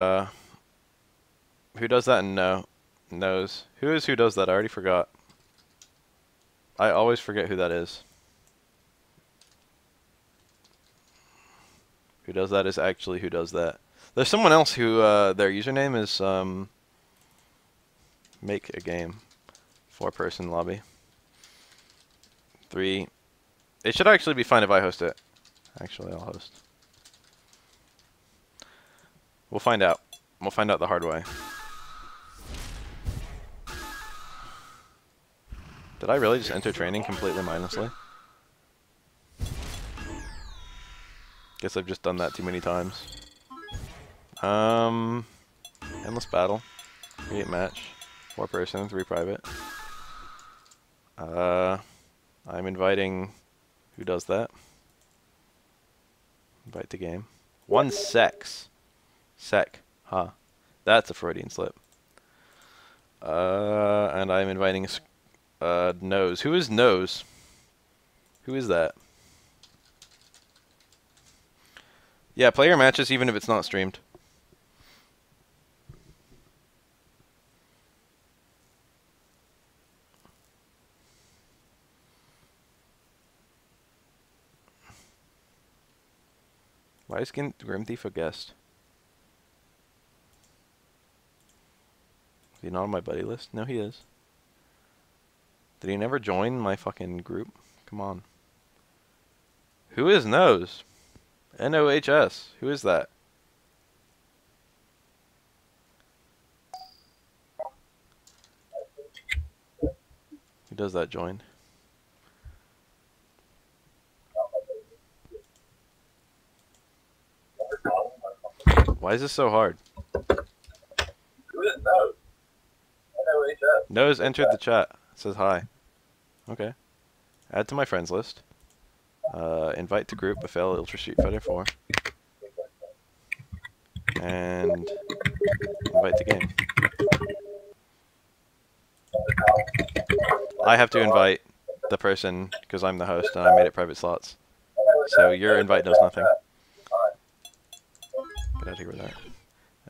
Uh, who does that? No, knows. Who is who does that? I already forgot. I always forget who that is. Who does that is actually who does that. There's someone else who uh, their username is um, make a game, four person lobby. Three. It should actually be fine if I host it. Actually, I'll host. We'll find out. We'll find out the hard way. Did I really just enter training completely mindlessly? Guess I've just done that too many times. Um, endless battle, create match, four person, three private. Uh, I'm inviting. Who does that? Invite to game. One sex. Sec. Huh. That's a Freudian slip. Uh, and I'm inviting uh, Nose. Who is Nose? Who is that? Yeah, play your matches even if it's not streamed. Why is Grim Thief a guest? Is he not on my buddy list? No, he is. Did he never join my fucking group? Come on. Who is Nose? N-O-H-S. Who is that? Who does that join? Why is this so hard? Who is Nose? N-O-H-S. Nose entered the chat. Says hi. Okay. Add to my friends list. Uh, invite to group, Bafael Ultra Street Fighter 4. And invite to game. I have to invite the person because I'm the host and I made it private slots. So your invite does nothing. Get out of here with that.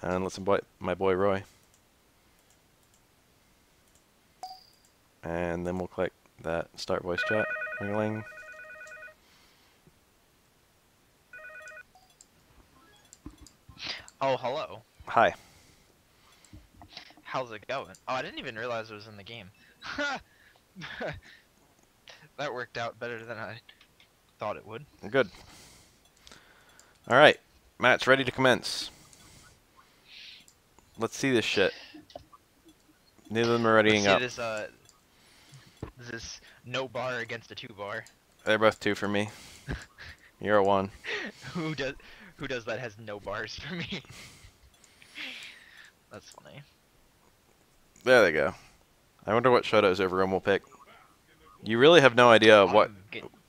And let's invite my boy Roy. And then we'll click that start voice chat. Ringling. Oh, hello. Hi. How's it going? Oh, I didn't even realize it was in the game. that worked out better than I thought it would. Good. Alright. Match ready to commence. Let's see this shit. Neither of them are readying up. This, uh, this is no bar against a two bar. They're both two for me. You're a one. who does who does that has no bars for me? That's funny. There they go. I wonder what Shoto's overroom will pick. You really have no idea what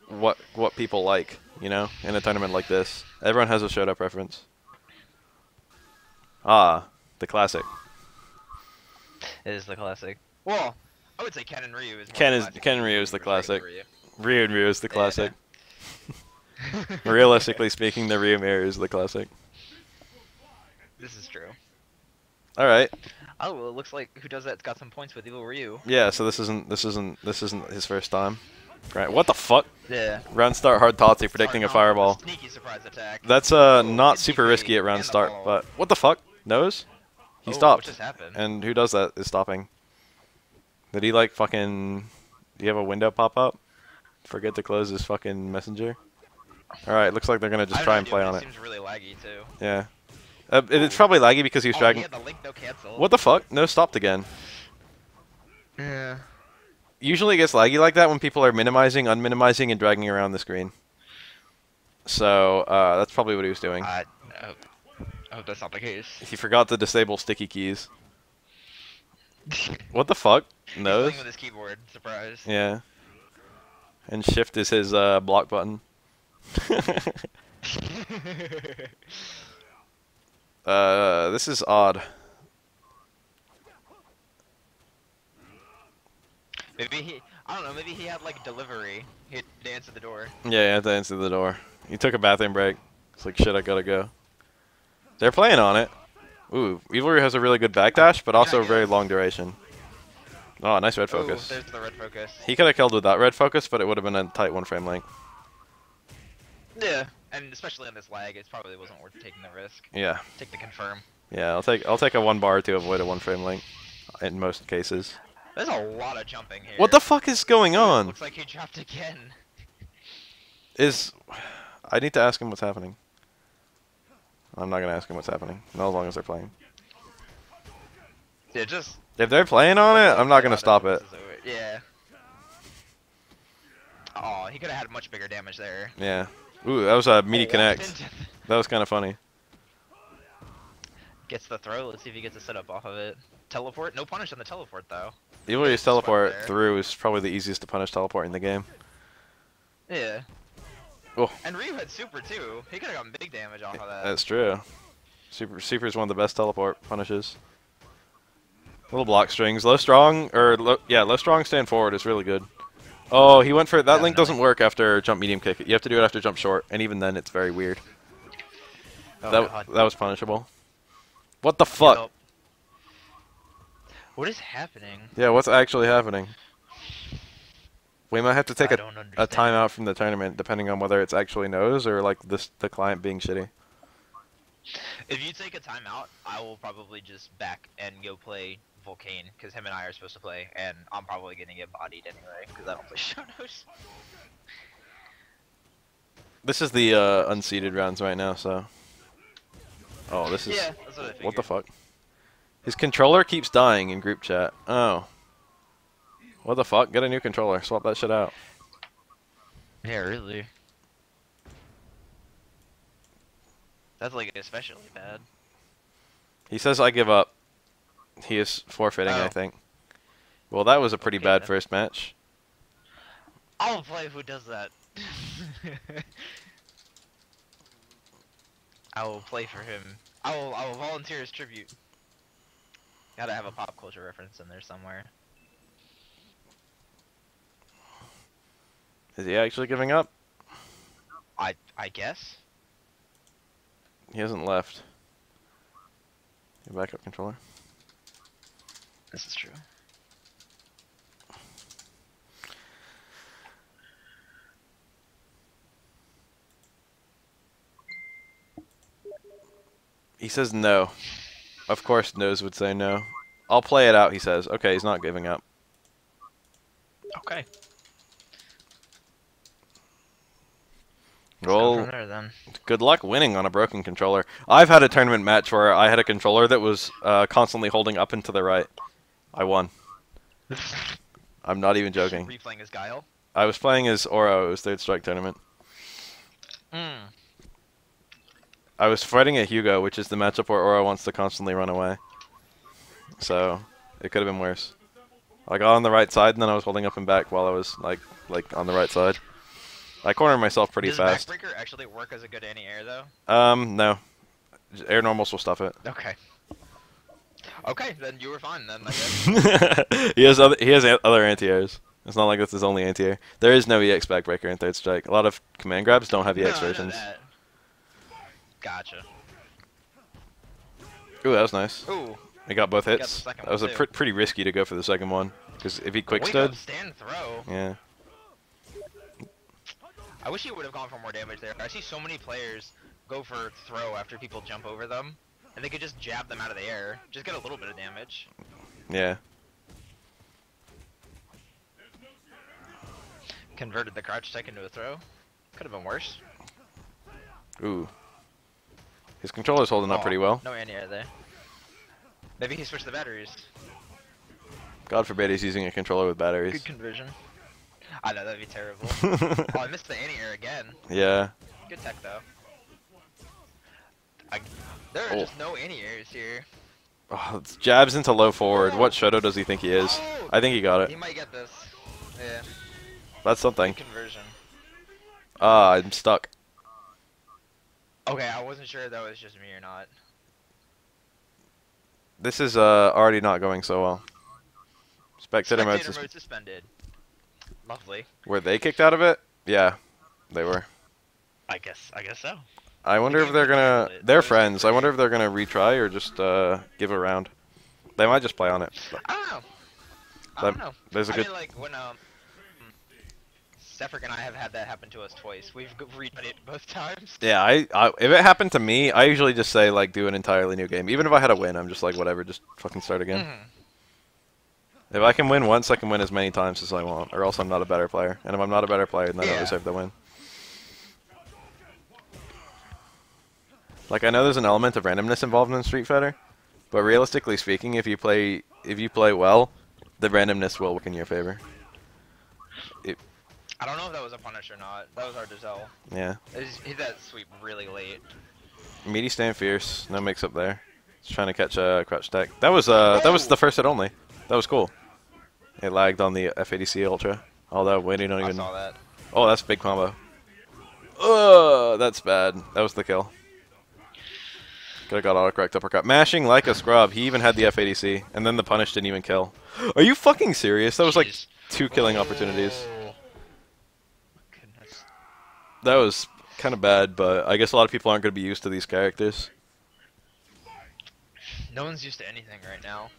what what people like, you know, in a tournament like this. Everyone has a Shoto preference. Ah, the classic. It is the classic. Well, I would say Ken and Ryu is. Ken the is- classic Ken than Ryu is the classic. Ryu. Ryu and Ryu is the Yeah. classic. Realistically speaking, the Ryu Mirror is the classic. This is true. All right. Oh, well, it looks like who does that's got some points with Evil Ryu. Yeah. So this isn't this isn't this isn't his first time. Right. What the fuck? Yeah. Round start hard Tatsu predicting a fireball. Sneaky surprise attack. That's uh not super risky at round start, but what the fuck? Nose? He Oh, What stopped. just happened? And who does that is stopping. Did he like fucking do you have a window pop up? Forget to close his fucking messenger? Alright, looks like they're gonna just try and play but on it it. seems really laggy too. Yeah. Uh, it- it's probably laggy because he was oh, dragging he had the link no cancel. What the fuck? No stopped again. Yeah. Usually it gets laggy like that when people are minimizing, unminimizing, and dragging around the screen. So, uh, that's probably what he was doing. I, I hope, I hope that's not the case. He forgot to disable sticky keys. What the fuck? No. With his keyboard. Surprise. Yeah. And shift is his uh, block button. uh, this is odd. maybe he. I don't know. Maybe he had like delivery. He had to answer the door. Yeah, he have to answer the door. He took a bathroom break. It's like, shit, I gotta go. They're playing on it. Ooh, Evil Ryu has a really good backdash, but also Yeah, very long duration. Oh, nice red Ooh, focus. there's the red focus. He could have killed with that red focus, but it would have been a tight one frame length. Yeah, and especially on this lag, it probably wasn't worth taking the risk. Yeah, Take the confirm. yeah. I'll take I'll take a one bar to avoid a one frame link, in most cases. There's a lot of jumping here. What the fuck is going on? Looks like he dropped again. Is I need to ask him what's happening. I'm not gonna ask him what's happening. Not as long as they're playing. Yeah, just. If they're playing on it, I'm not gonna stop it. Yeah. Oh, he could have had much bigger damage there. Yeah. Ooh, that was a meaty Oh, connect. That was kind of funny. Gets the throw. Let's see if he gets a setup off of it. Teleport? No punish on the teleport though. Evil Ryu's Swept teleport through is probably the easiest to punish teleport in the game. Yeah. Oh. And Ryu had super too. He could have gotten big damage off of that. That's true. Super Super is one of the best teleport punishes. Little block strings, low strong or low, yeah, low strong stand forward is really good. Oh, he went for that link doesn't work after jump medium kick. You have to do it after jump short, and even then it's very weird. Oh, that God. that was punishable. What the fuck? What is happening? Yeah, what's actually happening? We might have to take I a, don't a timeout from the tournament, depending on whether it's actually knows or like this the client being shitty. If you take a timeout, I will probably just back and go play Volcane because him and I are supposed to play, and I'm probably gonna get bodied anyway because I don't play Shadows. This is the uh, unseeded rounds right now, so. Oh, this is. yeah, that's what I. What the fuck? His controller keeps dying in group chat. Oh. What the fuck? Get a new controller. Swap that shit out. Yeah, really. That's like especially bad. He says I give up. He is forfeiting, I Oh. think. Well, that was a pretty Okay, bad then. first match. I'll play who does that. I will play for him. I will. I will volunteer as tribute. Gotta have a pop culture reference in there somewhere. Is he actually giving up? I. I guess. He hasn't left. Your backup controller. This is true. He says no. Of course, Nose would say no. I'll play it out, he says. Okay, he's not giving up. Okay. Let's go Well, from there then. good luck winning on a broken controller. I've had a tournament match where I had a controller that was uh, constantly holding up and to the right. I won. I'm not even joking. Replaying as Guile. I was playing as Oro. It was third strike tournament. Mm. I was fighting a Hugo, which is the matchup where Oro wants to constantly run away. So it could have been worse. I got on the right side, and then I was holding up and back while I was like like on the right side. I corner myself pretty fast. Does. Backbreaker actually work as a good anti-air though? Um, no. Air normals will stuff it. Okay. Okay, then you were fine then. I guess. he has other he has other anti-airs. It's not like this is only anti-air. There is no EX backbreaker in third strike. A lot of command grabs don't have No, EX know versions. Gotcha. Ooh, that was nice. Ooh. He got both He got hits. that was a pr- pretty risky to go for the second one because if he quick stood, stand throw. yeah. I wish he would have gone for more damage there. I see so many players go for throw after people jump over them, and they could just jab them out of the air. Just get a little bit of damage. Yeah. Converted the crouch tech into a throw. Could have been worse. Ooh. His controller's holding up pretty well. No anti-air there. Maybe he switched the batteries. God forbid he's using a controller with batteries. Good conversion. I know that'd be terrible. oh, I missed the anti-air again. yeah. Good tech though. I, there are Oh. just no anti-airs here. Oh, it's jabs into low forward. What Shoto does he think he is? Oh! I think he got it. He might get this. Yeah. That's something. Good conversion. Ah, I'm stuck. Okay, I wasn't sure if that was just me or not. This is uh already not going so well. Spectator, mode Spectator sus- mode suspended. Lovely. Were they kicked out of it? Yeah, they were. I guess. I guess so. I wonder if they're gonna. They're friends. I wonder if they're gonna retry or just uh, give a round. They might just play on it. I don't know. I don't know. There's a I good. mean, like when um, Sephric and I have had that happen to us twice. We've redone it both times. Yeah, I, I if it happened to me, I usually just say like do an entirely new game. Even if I had a win, I'm just like whatever, just fucking start again. Mhm. If I can win once, I can win as many times as I want, or else I'm not a better player. And if I'm not a better player, then I don't Yeah. deserve the win. Like I know there's an element of randomness involved in Street Fighter, but realistically speaking, if you play if you play well, the randomness will work in your favor. I don't know if that was a punish or not. That was our to. Yeah. It hit that sweep really late. Meaty stand fierce, no mix up there. Just trying to catch a crouch tech. That was uh that was the first hit only. That was cool. It lagged on the FADC Ultra. Although waiting don't I even saw that. Oh, that's a big combo. Ugh, that's bad. That was the kill. Could've got autocorrect uppercut. Mashing like a scrub. He even had the FADC, and then the punish didn't even kill. Are you fucking serious? That was like Jeez. two killing oh. opportunities. Oh. Goodness. That was kind of bad, but I guess a lot of people aren't going to be used to these characters. No one's used to anything right now.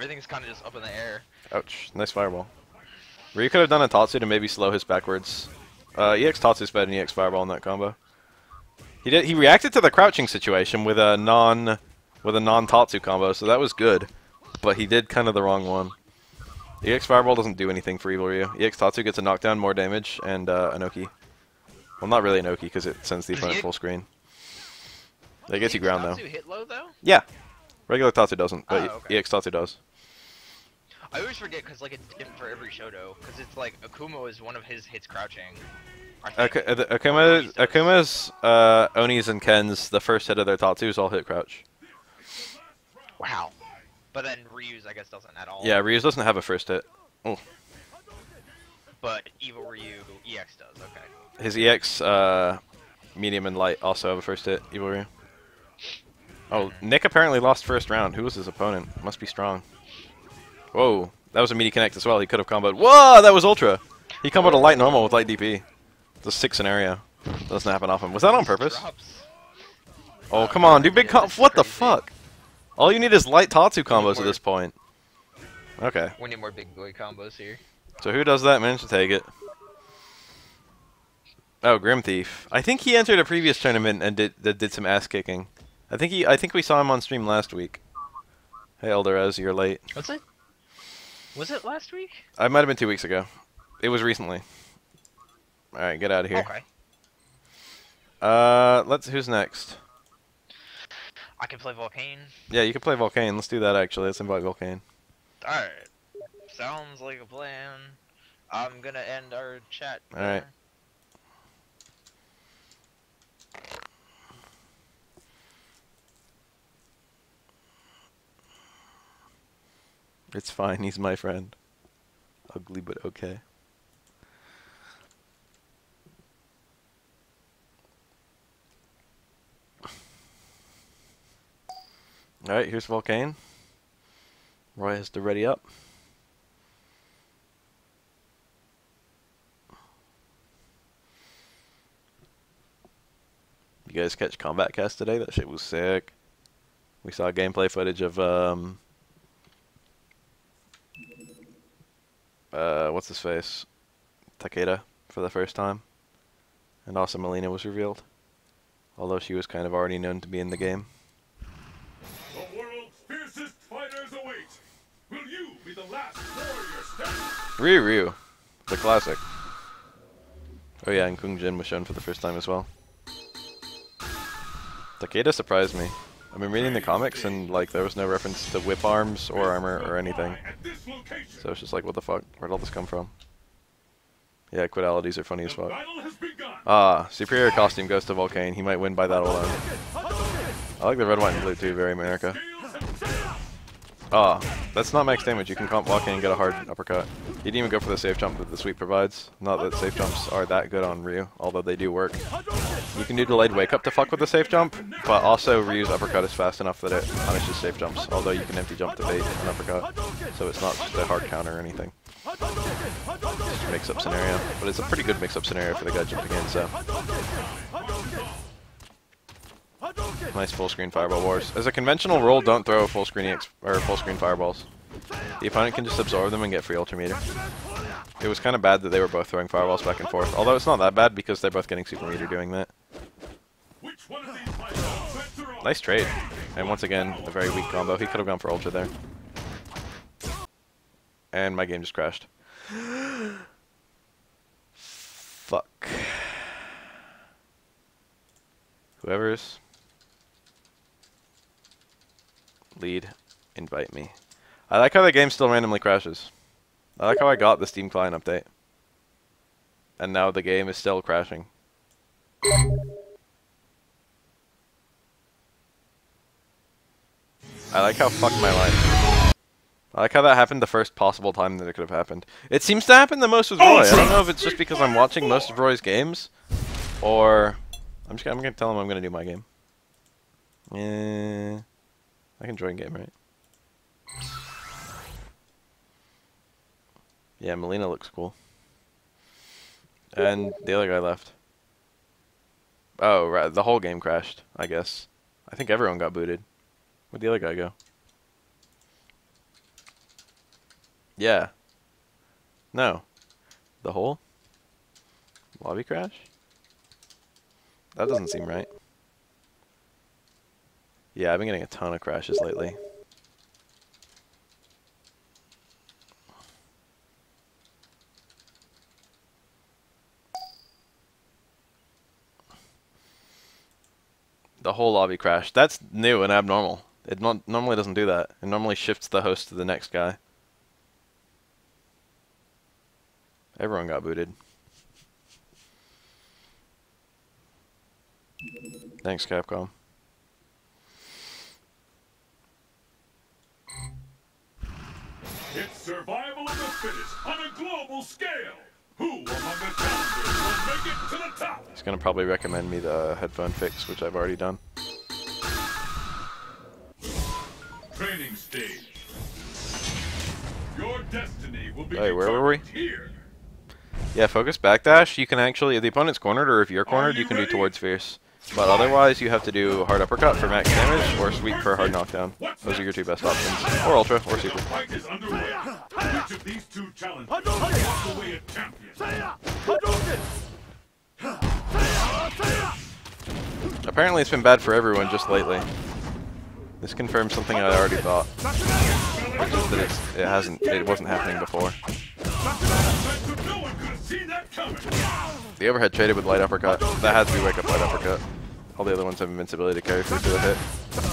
Everything's kind of just up in the air. Ouch. Nice fireball. Ryu could have done a Tatsu to maybe slow his backwards. Uh, EX Tatsu's better than EX Fireball in that combo. He did. He reacted to the crouching situation with a non, with a non Tatsu combo, so that was good. But he did kind of the wrong one. EX Fireball doesn't do anything for Evil Ryu. EX Tatsu gets a knockdown, more damage, and uh, Anoki. Well, not really Anoki because it sends the opponent full screen. It gets you ground though. Tatsu hit low though? Yeah, regular Tatsu doesn't, but Oh, okay. EX Tatsu does. I always forget because like it's different for every Shoto. Because it's like Akuma is one of his hits crouching. I think. Ak- the- Akuma, Akuma's, uh, Oni's, and Ken's, the first hit of their Tatsus all hit crouch. Wow. But then Ryu's I guess doesn't at all. Yeah, Ryu's doesn't have a first hit. But Evil Ryu EX does. Okay. His EX, uh, medium and light also have a first hit, Evil Ryu. Oh, Nick apparently lost first round. Who was his opponent? Must be strong. Whoa, that was a meaty connect as well. He could have comboed. Whoa, that was Ultra. He comboed a light normal with light DP. It's a sick scenario. Doesn't happen often. Was that on purpose? Oh, come on, do big Yeah, com- that's What the fuck? All you need is light Tatsu combos at this point. Okay. We need more big boy combos here. So who does that? Managed to take it. Oh, Grim Thief. I think he entered a previous tournament and did that did some ass kicking. I think he. I think we saw him on stream last week. Hey, Elderez, you're late. What's it? Was it last week? I might have been two weeks ago. It was recently. All right, get out of here. Okay. Uh, let's. Who's next? I can play Volcane. Yeah, you can play Volcane. Let's do that. Actually, let's invite Volcane. Alright. Sounds like a plan. I'm gonna end our chat. All right. It's fine. He's my friend. Ugly but okay. Alright, here's Volcane. Roy has to ready up. You guys catch Combat Cast today? That shit was sick. We saw gameplay footage of um uh, what's his face? Takeda for the first time. And also Mileena was revealed. Although she was kind of already known to be in the game. The world's fiercest fighters await. Will you be the last warrior standing? Ryu Ryu, the classic. Oh yeah, and Kung Jin was shown for the first time as well. Takeda surprised me. I've been reading the comics and like there was no reference to whip arms or armor or anything. So it's just like, what the fuck? Where'd all this come from? Yeah, quitalities are funny as fuck. Ah, superior costume goes to Volcane. He might win by that alone. I like the red, white, and blue too, very America. Ah, that's not max damage. You can comp in and get a hard uppercut. He didn't even go for the safe jump that the sweep provides. Not that safe jumps are that good on Ryu, although they do work. You can do delayed wake up to fuck with the safe jump, but also Ryu's uppercut is fast enough that it punishes safe jumps, although you can empty jump to bait an uppercut, so it's not just a hard counter or anything. Mix up scenario, but it's a pretty good mix up scenario for the guy jumping in, so. Nice full screen fireball wars. As a conventional rule, don't throw full screen ex or full screen fireballs. The opponent can just absorb them and get free ultra meter. It was kind of bad that they were both throwing fireballs back and forth. Although it's not that bad because they're both getting super meter doing that. Nice trade. And once again, a very weak combo. He could have gone for ultra there. And my game just crashed. Fuck. Whoever's lead, invite me. I like how the game still randomly crashes. I like how I got the Steam client update. And now the game is still crashing. I like how fucked my life. I like how that happened the first possible time that it could have happened. It seems to happen the most with Roy. I don't know if it's just because I'm watching most of Roy's games, or I'm just I'm gonna tell him I'm gonna do my game. Yeah, I can join game, right? Yeah, Mileena looks cool. And the other guy left. Oh, right. The whole game crashed, I guess. I think everyone got booted. Where'd the other guy go? Yeah. No. The whole? Lobby crash? That doesn't seem right. Yeah, I've been getting a ton of crashes lately. The whole lobby crashed. That's new and abnormal. It not, normally doesn't do that. It normally shifts the host to the next guy. Everyone got booted. Thanks, Capcom. It's survival of the fittest on a global scale. Who among the challengers will make it to the top? He's gonna probably recommend me the headphone fix, which I've already done. Training stage. Your destiny will be Hey, where were we? here. Yeah, focus backdash. You can actually, if the opponent's cornered or if you're cornered, you can do towards fierce. But otherwise, you have to do hard uppercut for max damage or sweep for hard knockdown. Those are your two best options. Or ultra, or super. Apparently, it's been bad for everyone just lately. This confirms something I already thought. Just that it's, it hasn't, it wasn't happening before. The overhead traded with light uppercut. That has to be wake up light uppercut. All the other ones have invincibility to carry through to a hit.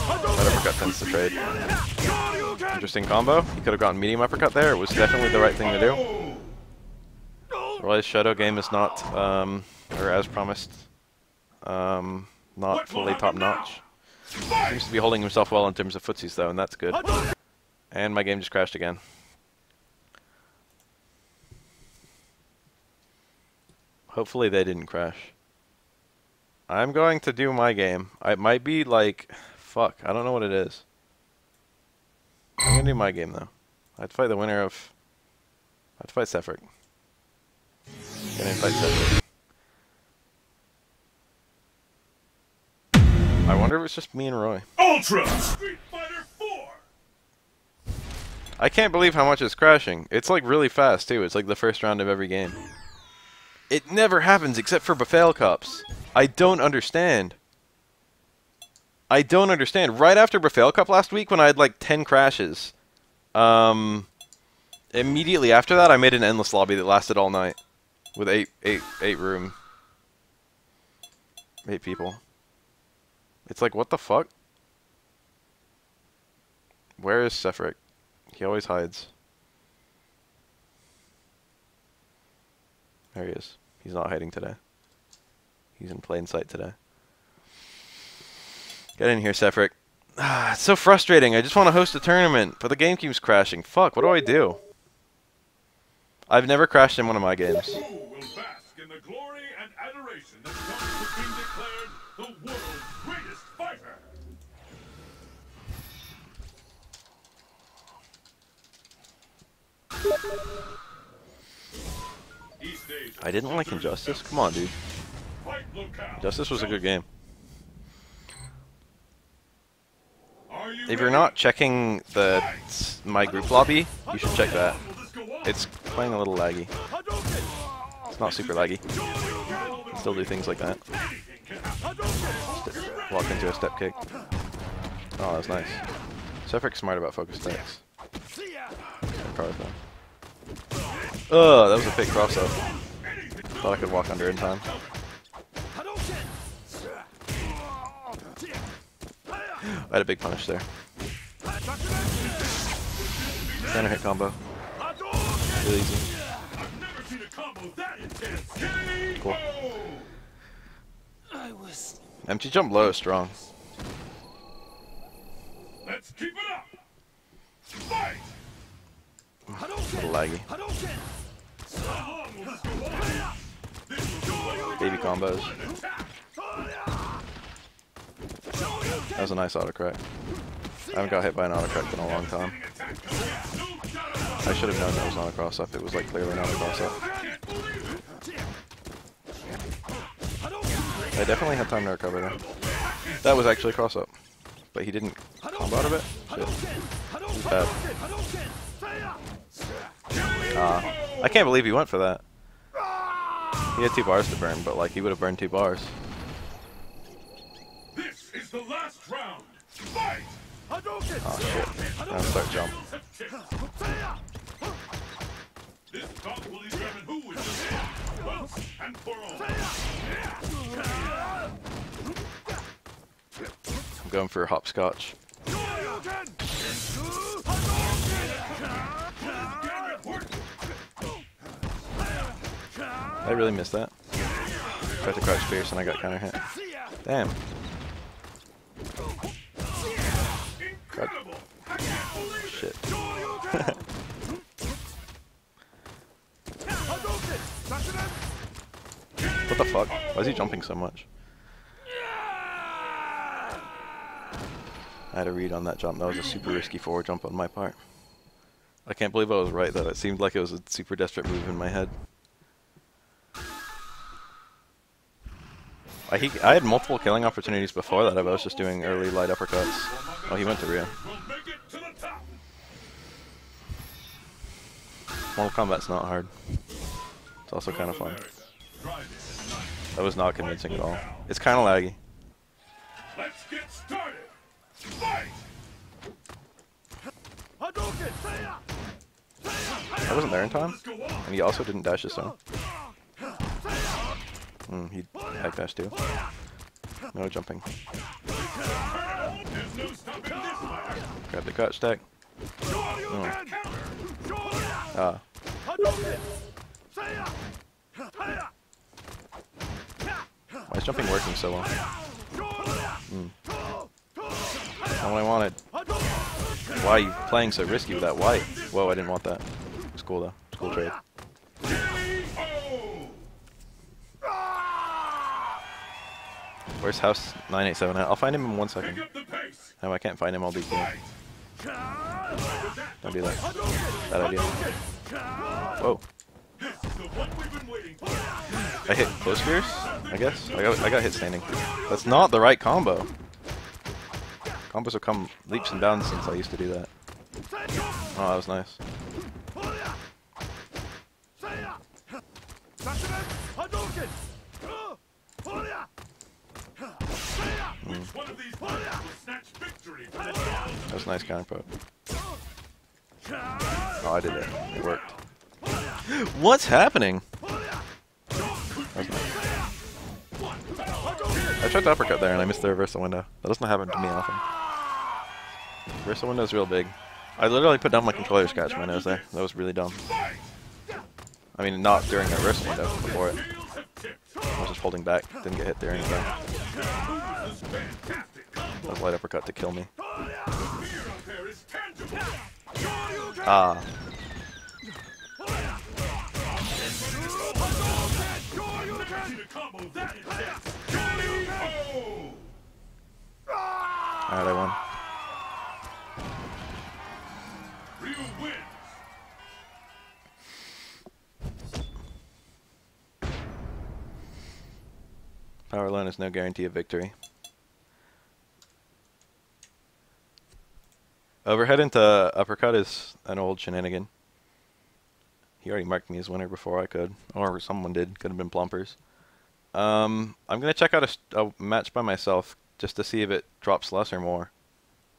Light uppercut tends to trade. Interesting combo. He could have gotten medium uppercut there. It was definitely the right thing to do. Roy's Shadow game is not, um, or as promised, um, not fully top notch. Seems to be holding himself well in terms of footsies though, and that's good. And my game just crashed again. Hopefully they didn't crash. I'm going to do my game. It might be like, fuck, I don't know what it is. I'm gonna do my game though. I'd fight the winner of. I'd fight Sephric. Gonna fight Sephric. I wonder if it's just me and Roy. Ultra Street Fighter 4. I can't believe how much it's crashing. It's like really fast too. It's like the first round of every game. It never happens except for Bafael Cups. I don't understand. I don't understand. Right after Bafael Cup last week when I had like 10 crashes, um, immediately after that I made an endless lobby that lasted all night with eight, eight, eight room. Eight people. It's like, what the fuck? Where is Sephric? He always hides. There he is. He's not hiding today. He's in plain sight today. Get in here, Sephric. Ah, it's so frustrating. I just want to host a tournament, but the game keeps crashing. Fuck, what do I do? I've never crashed in one of my games. I didn't like Injustice. Come on, dude. Injustice was a good game. If you're not checking the my group lobby, you should check that. It's playing a little laggy. It's not super laggy. Still do things like that. Walk into a step kick. Oh, that's nice. Sephric's smart about focus attacks. Oh, that was a big cross up. Thought I could walk under in time. I had a big punish there. Center hit combo. Really easy. I've never seen a combo that intense. Cool. Empty jump low is strong. Let's keep it up. Fight. A little laggy. Baby combos. That was a nice autocorrect. I haven't got hit by an autocorrect in a long time. I should have known that was not a cross up. It was like clearly not a cross up. I definitely had time to recover though. That was actually a cross up. But he didn't combo out of it? Shit. Bad. Ah. I can't believe he went for that. He had two bars to burn, but like he would have burned two bars. This is the last round. Fight. Oh shit. Now start jump. This bout will determine who is the leader, once and for all. I'm going for a hopscotch. I really missed that. Tried to crouch fierce and I got counter hit. Damn. Shit. what the fuck? Why is he jumping so much? I had a read on that jump. That was a super risky forward jump on my part. I can't believe I was right though. It seemed like it was a super desperate move in my head. I, he, I had multiple killing opportunities before that. I was just doing early light uppercuts. Oh, he went to Ryu. will make it to the top. Mortal Kombat's not hard. It's also kind of fun. Try this at night. That was not convincing at all. It's kind of laggy. Let's get started. Fight. I wasn't there in time, Let's go on. and he also didn't dash his stone. Hmm, he hack dash too. No jumping. Grab the cut stack. Oh. Ah, why is jumping working so well? Hmm. Not what I wanted. Why are you playing so risky with that white? Whoa, I didn't want that. It's cool though. It's cool trade. Where's House 987 at? I'll find him in one second. Pick second. up the pace. No, I can't find him. I'll be. Fight. Don't do that. Bad idea. Whoa. This is the one we've been waiting for. I hit close fierce, I guess. I got, I got hit standing. That's not the right combo. Combos have come leaps and bounds since I used to do that. Oh, that was nice. Which one of these fighters will snatch victory from the jaws That was a nice counter poke. Oh, I did it. It worked. What's happening? I tried to uppercut there and I missed the reversal window. That doesn't happen to me often. Reversal window's real big. I literally put down my controller scratch my nose there. That was really dumb. I mean, not during the reversal window, before it. I was just holding back. Didn't get hit there anything. That was light uppercut to kill me. Ah. Alright, I won. Power alone is no guarantee of victory. Overhead into uppercut is an old shenanigan. He already marked me as winner before I could, or someone did. Could have been Plumpers. Um, I'm gonna check out a, a match by myself just to see if it drops less or more.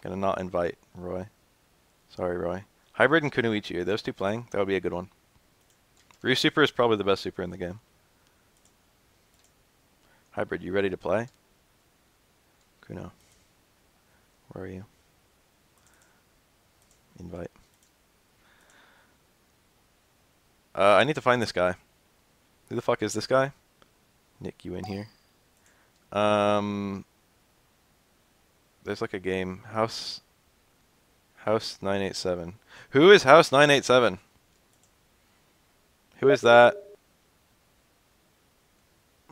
Gonna not invite Roy. Sorry, Roy. Hybrid and Kunoichi, are those two playing? That would be a good one. Ryu Super is probably the best super in the game. Hybrid, you ready to play? Kuno. Where are you? Invite. Uh, I need to find this guy. Who the fuck is this guy? Nick, you in here? Um, there's like a game. House. House 987. Who is House 987? Who is that?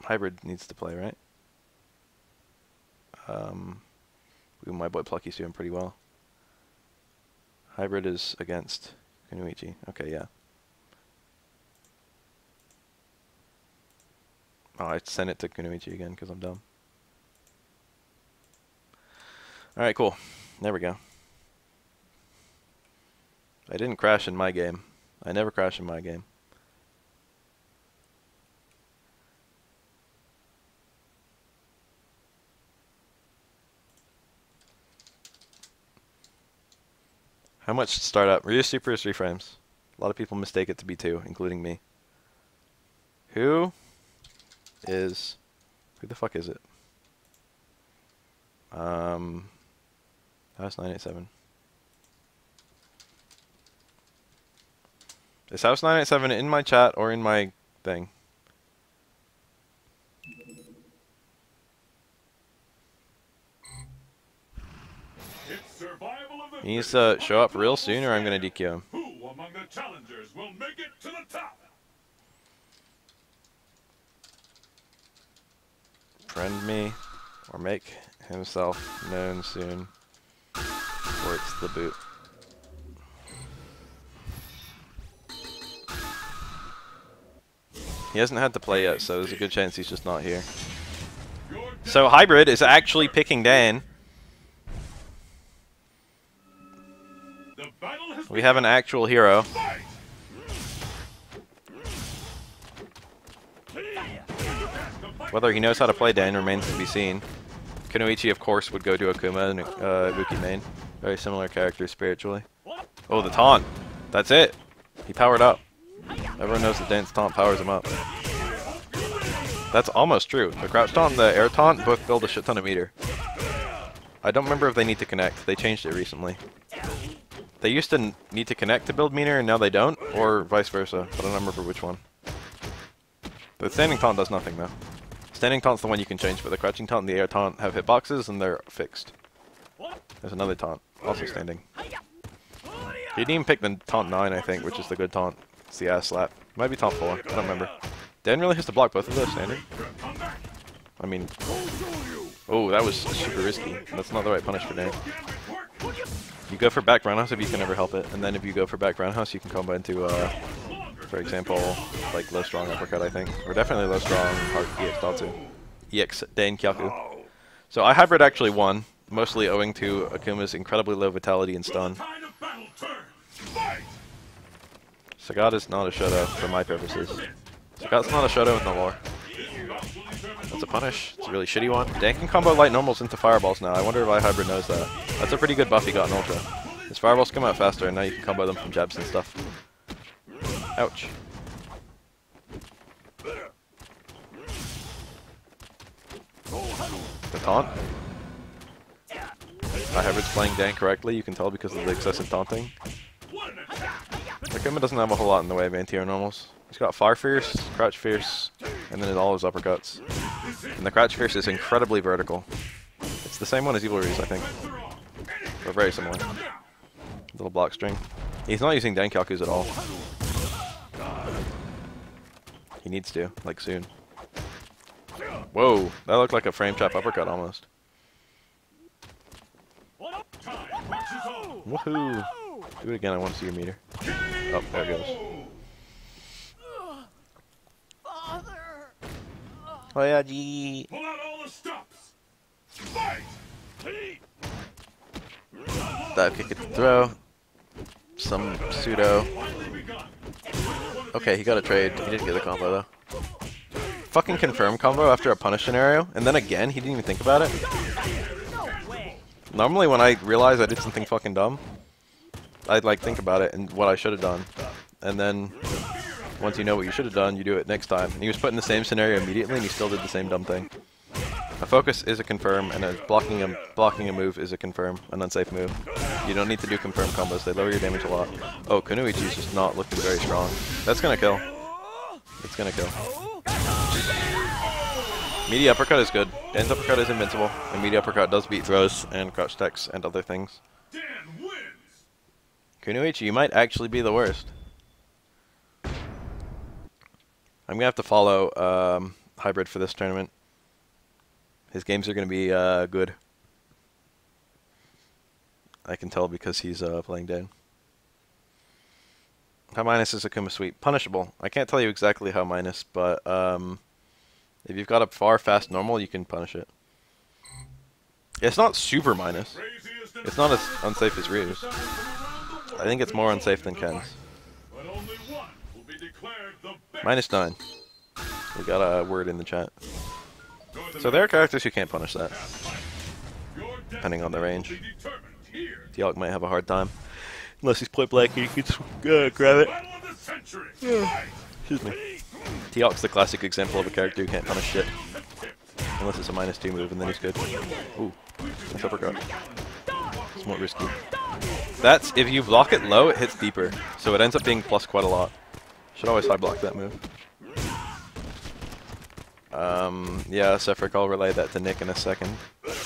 Hybrid needs to play, right? Um, my boy Plucky's doing pretty well. Hybrid is against Kunoichi. Okay, yeah. Oh, I sent it to Kunoichi again because I'm dumb. Alright, cool. There we go. I didn't crash in my game. I never crash in my game. How much startup? Ryu Super is three frames. A lot of people mistake it to be two, including me. Who is who the fuck is it? Um House nine eight seven. Is House nine eight seven in my chat or in my thing? It's survival of the He needs to uh, show up real soon or I'm gonna scale. DQ him. Who among the challengers will make it to the top? Friend me or make himself known soon. Or it's the boot. He hasn't had to play yet, so there's a good chance he's just not here. So Hybrid is actually picking Dan. We have an actual hero. Whether he knows how to play Dan remains to be seen. Kunoichi, of course, would go to Akuma and uh, main. Very similar characters spiritually. Oh, the taunt. That's it. He powered up. Everyone knows that Dan's taunt powers him up. That's almost true. The crouch taunt and the air taunt both build a shit ton of meter. I don't remember if they need to connect. They changed it recently. They used to need to connect to build meter, and now they don't, or vice versa. But I don't remember which one. The standing taunt does nothing though. Standing taunt's the one you can change, but the crouching taunt and the air taunt have hitboxes and they're fixed. There's another taunt, also standing. He didn't even pick the taunt 9, I think, which is the good taunt. It's the ass slap. Might be taunt 4, I don't remember. Dan really has to block both of those standing. I mean, oh, that was super risky. That's not the right punish for Dan. You go for back roundhouse if you can ever help it, and then if you go for back roundhouse, you can combo into, uh, for example, like low strong uppercut, I think, or definitely low strong hard EX Datsu, EX Dan Kyaku. So iHybrid actually won, mostly owing to Akuma's incredibly low vitality and stun. Sagat is not a Shoto for my purposes. Sagat's not a Shoto in the lore. That's a punish. It's a really shitty one. Dan can combo light normals into fireballs now. I wonder if iHybrid knows that. That's a pretty good buff he got in Ultra. His fireballs come out faster, and now you can combo them from jabs and stuff. Ouch. The taunt. iHybrid's playing Dan correctly. You can tell because of the excessive taunting. Akuma doesn't have a whole lot in the way of anti-air normals. He's got Far Fierce, Crouch Fierce, and then all his uppercuts. And the Crouch Fierce is incredibly vertical. It's the same one as Evil Ryu's, I think. Or very similar. Little block string. He's not using Dankyakus at all. He needs to, like soon. Whoa, that looked like a frame trap uppercut almost. Woohoo! Do it again, I want to see your meter. Oh, there it goes. Oh yeah, G. Pull out all the stops. Fight! Dive kick at the throw. Some pseudo. Okay, he got a trade. He didn't get the combo though. Fucking confirm combo after a punish scenario, and then again, he didn't even think about it. Normally when I realize I did something fucking dumb, I'd like think about it and what I should have done. And then once you know what you should have done, you do it next time. And he was put in the same scenario immediately and he still did the same dumb thing. A focus is a confirm, and a blocking a blocking a move is a confirm, an unsafe move. You don't need to do confirm combos; they lower your damage a lot. Oh, Kunoichi's just not looking very strong. That's gonna kill. It's gonna kill. Medium uppercut is good. Dan's uppercut is invincible, and medium uppercut does beat throws and crouch attacks and other things. Dan wins. Kunoichi, you might actually be the worst. I'm gonna have to follow um, hybrid for this tournament. His games are gonna be uh, good. I can tell because he's uh, playing Dan. How minus is Akuma Sweep? Punishable. I can't tell you exactly how minus, but um, if you've got a far fast normal, you can punish it. It's not super minus. It's not as unsafe as Ryu's. I think it's more unsafe than Ken's. Minus 9. We got a word in the chat. So there are characters who can't punish that. Depending on the range. will be determined here. Teal'c might have a hard time. Unless he's point blank, he can uh, grab it. The Excuse me. Teal'c's the classic example of a character who can't punish shit. Unless it's a minus 2 move and then he's good. Ooh, nice uppercut. Somewhat risky. That's, if you block it low, it hits deeper. So it ends up being plus quite a lot. Should always high block that move. Um, yeah, Sephric, I'll relay that to Nick in a second. It.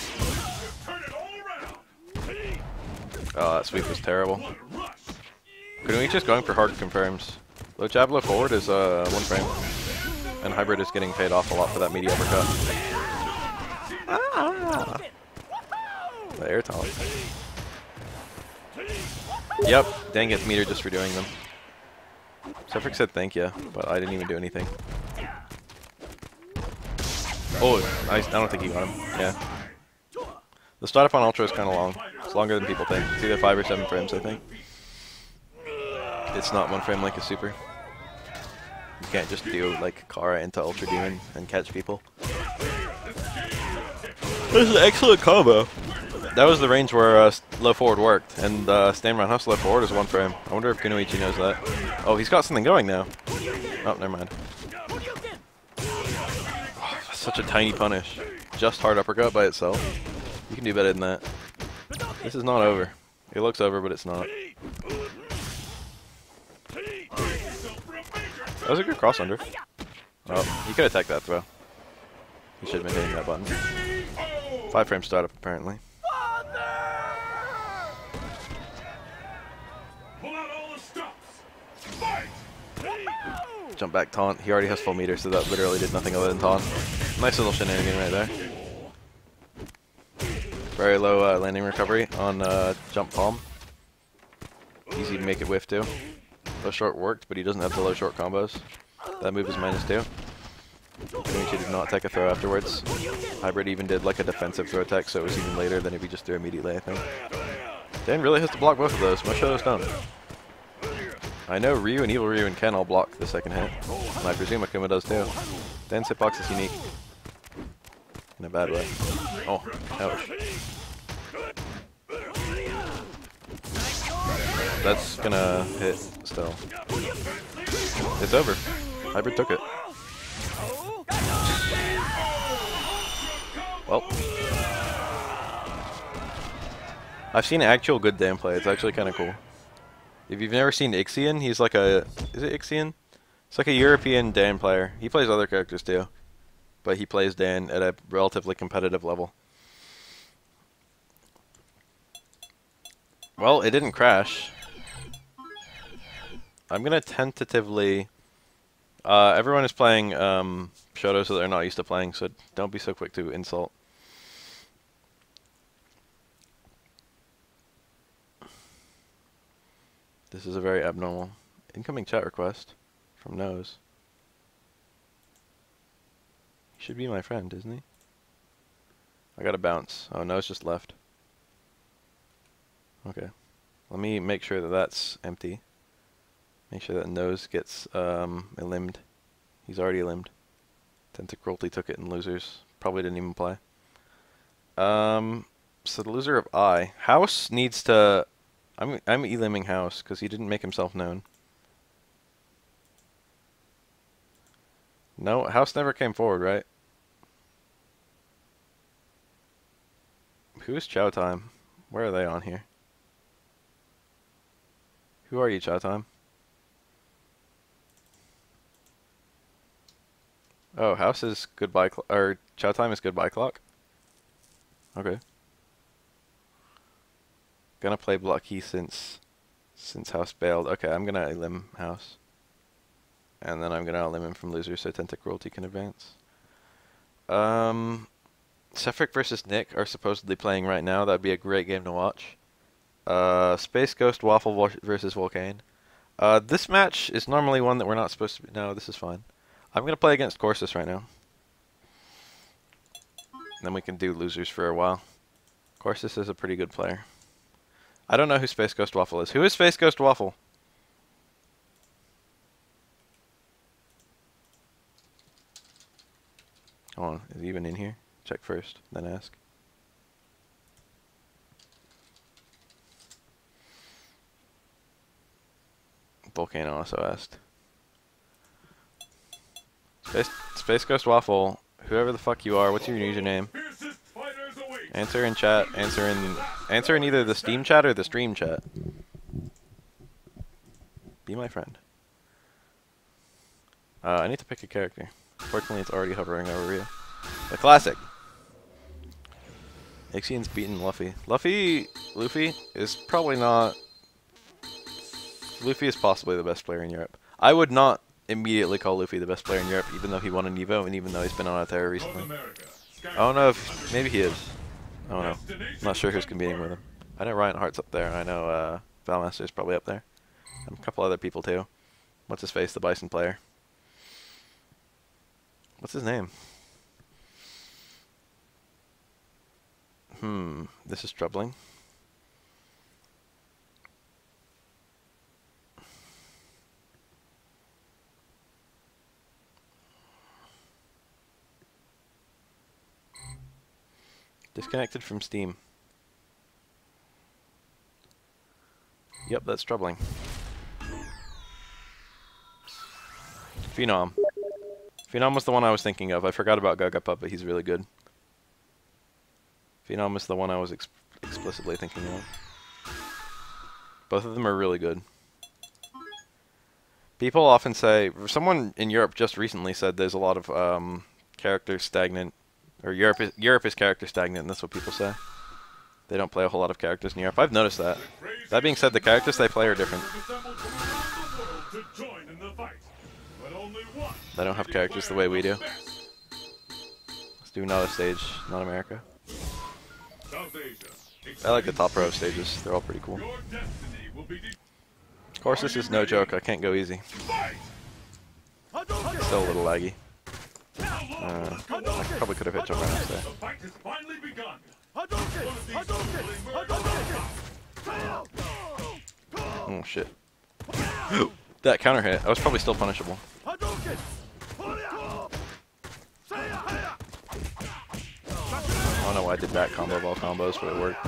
Oh, that sweep was terrible. We just going for hard confirms? Low jab, low forward is uh, one frame. And hybrid is getting paid off a lot for that medium uppercut. Ah! The air taunt. Yep, Dan gets meter just for doing them. Sephric said thank you, but I didn't even do anything. Oh, oh nice. I don't think he got him. Yeah. The start up on Ultra is kind of long. It's longer than people think. It's either 5 or 7 frames, I think. It's not one frame like a super. You can't just do like Kara into Ultra Demon and catch people. This is an excellent combo. That was the range where uh, low forward worked, and uh, stand around hustle low forward is one frame. I wonder if Kunoichi knows that. Oh, he's got something going now. Oh, never mind. Oh, such a tiny punish. Just hard uppercut by itself. You can do better than that. This is not over. It looks over, but it's not. That was a good cross under. Oh, he could attack that throw. He should have been hitting that button. Five frame startup, apparently. Jump back taunt. He already has full meter, so that literally did nothing other than taunt. Nice little shenanigan right there. Very low uh, landing recovery on uh, jump palm. Easy to make it whiff too. Low short worked, but he doesn't have the low short combos. That move is minus two. Kenichi did not take a throw afterwards. Hybrid even did like a defensive throw attack, so it was even later than if he just threw immediately, I think. Dan really has to block both of those. Most Shotos don't. I know Ryu and Evil Ryu and Ken all block the second hit. And I presume Akuma does too. Dan's hitbox is unique. In a bad way. Oh, ouch. That's gonna hit still. It's over. Hybrid took it. Well. I've seen actual good Dan play. It's actually kind of cool. If you've never seen Ixion, he's like a... Is it Ixion? It's like a European Dan player. He plays other characters too. But he plays Dan at a relatively competitive level. Well, it didn't crash. I'm gonna tentatively... Uh, everyone is playing um, Shoto so they're not used to playing, so don't be so quick to insult. This is a very abnormal incoming chat request from Nose. He should be my friend, isn't he? I gotta bounce. Oh, Nose just left. Okay. Let me make sure that that's empty. Make sure that nose gets um, elimed. He's already elimed. Tentacruelty took it in losers. Probably didn't even play. Um, so the loser of I. House needs to... I'm, I'm elimming House because he didn't make himself known. No, House never came forward, right? Who is Chow Time? Where are they on here? Who are you, Chow Time? Oh, House is goodbye cl- or Chow Time is goodbye clock. Okay. Gonna play Blocky since since House bailed. Okay, I'm gonna elim House. And then I'm gonna elim him from loser so Tentacruelty can advance. Um Sephric versus Nick are supposedly playing right now. That'd be a great game to watch. Uh, Space Ghost Waffle versus Volcane. Uh, this match is normally one that we're not supposed to. Be- no, this is fine. I'm gonna play against Corsus right now. Then we can do losers for a while. Corsus is a pretty good player. I don't know who Space Ghost Waffle is. Who is Space Ghost Waffle? Hold on, is he even in here? Check first, then ask. Volcano also asked. Space, Space Ghost Waffle, whoever the fuck you are, what's your username? Answer in chat. Answer in answer in either the Steam chat or the stream chat. Be my friend. Uh, I need to pick a character. Fortunately, it's already hovering over you. The classic. Ixian's beaten Luffy. Luffy, Luffy is probably not. Luffy is possibly the best player in Europe. I would not immediately call Luffy the best player in Europe, even though he won an Evo and even though he's been on a North recently. I don't know if maybe he is. I don't know. I'm not sure who's competing with him. I know Ryan Hart's up there. I know uh, Valmaster's probably up there. And a couple other people too. What's his face? The Bison player. What's his name? Hmm. This is troubling. Disconnected from Steam. Yep, that's troubling. Phenom. Phenom was the one I was thinking of. I forgot about Gaga Puppet. He's really good. Phenom is the one I was ex explicitly thinking of. Both of them are really good. People often say, someone in Europe just recently said there's a lot of um, characters stagnant, or Europe is, Europe is character stagnant, that's what people say. They don't play a whole lot of characters in Europe. I've noticed that. That being said, the characters they play are different. They don't have characters the way we do. Let's do another stage, not America. I like the top row stages. They're all pretty cool. Of course, this is no joke. I can't go easy. Still a little laggy. Uh, I probably could have hit jump rounds there. Oh shit. that counter hit. I was probably still punishable. I don't know why I did back combo of all combos, but it worked.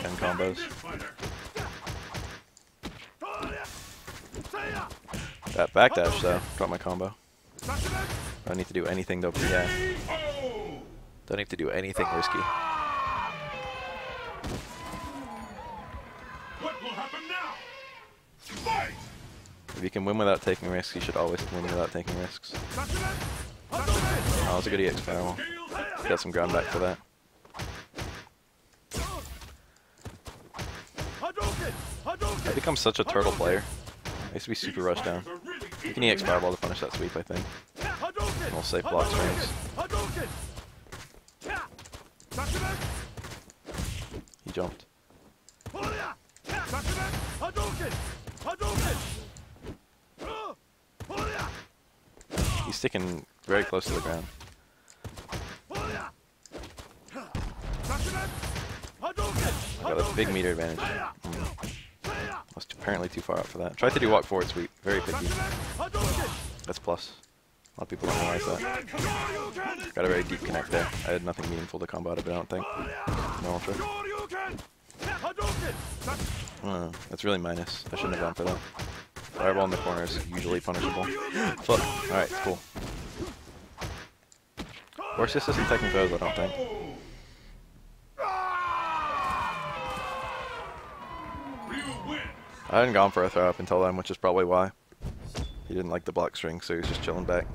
Ten combos. That backdash though, got my combo. Don't need to do anything though. Yeah, don't need to do anything risky. What will happen now? Fight! If you can win without taking risks, you should always win without taking risks. Oh, that was a good EX fireball. Got some ground back for that. I've become such a turtle player. I used to be super rushed down. You can EX fireball to punish that sweep, I think. And we'll safe block strings. He jumped. He's sticking very close to the ground. Got a big meter advantage. Mm. Was apparently too far out for that. Tried to do walk forward sweep. Very picky. That's plus. A lot of people don't realize that. Got a very deep connect there. I had nothing meaningful to combat it, but I don't think. No ultra. Uh, that's really minus. I shouldn't have gone for that. Fireball in the corner is usually punishable. Fuck. Alright, cool. Worst isn't taking throws, I don't think. Ryu wins. I hadn't gone for a throw up until then, which is probably why. He didn't like the block string, so he was just chilling back.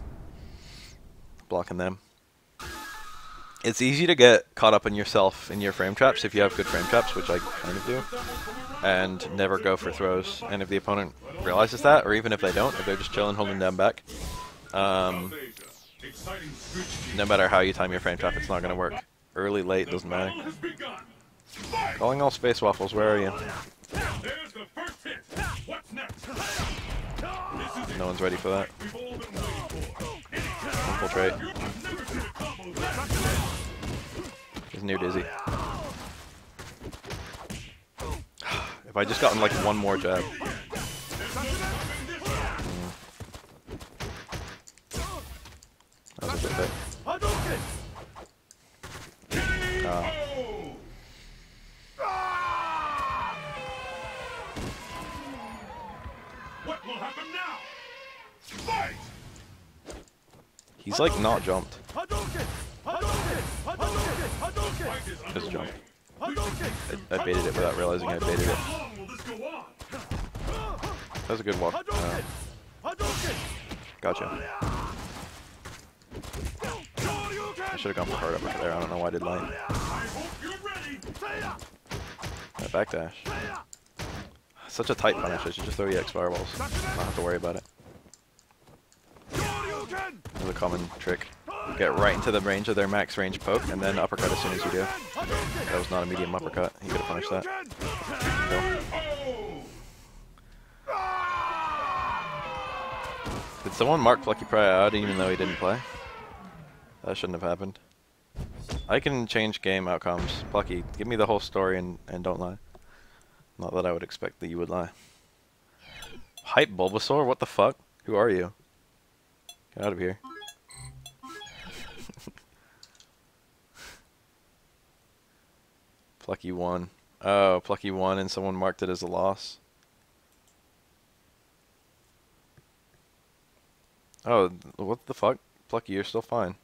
Blocking them. It's easy to get caught up in yourself in your frame traps if you have good frame traps, which I kind of do, and never go for throws. And if the opponent realizes that, or even if they don't, if they're just chilling, holding them back, um, no matter how you time your frame trap, it's not going to work. Early, late, doesn't matter. Calling all space waffles, where are you? No one's ready for that. Infiltrate. He's near dizzy. If I just gotten like one more jab. That was a good hit. Ah. He's like not jumped. Just jump. I, I baited it without realizing I baited it. That was a good walk. Uh, gotcha. I should have gone for hard up right there. I don't know why I did light. That backdash. Such a tight punish. I should just throw EX fireballs. Don't have to worry about it. That's a common trick. Get right into the range of their max range poke, and then uppercut as soon as you do. That was not a medium uppercut. He could have punished that. Kill. Did someone mark Plucky Pry out even though he didn't play? That shouldn't have happened. I can change game outcomes. Plucky, give me the whole story and, and don't lie. Not that I would expect that you would lie. Hype Bulbasaur? What the fuck? Who are you? Get out of here. Plucky one. Oh, Plucky one, and someone marked it as a loss. Oh, what the fuck? Plucky, you're still fine.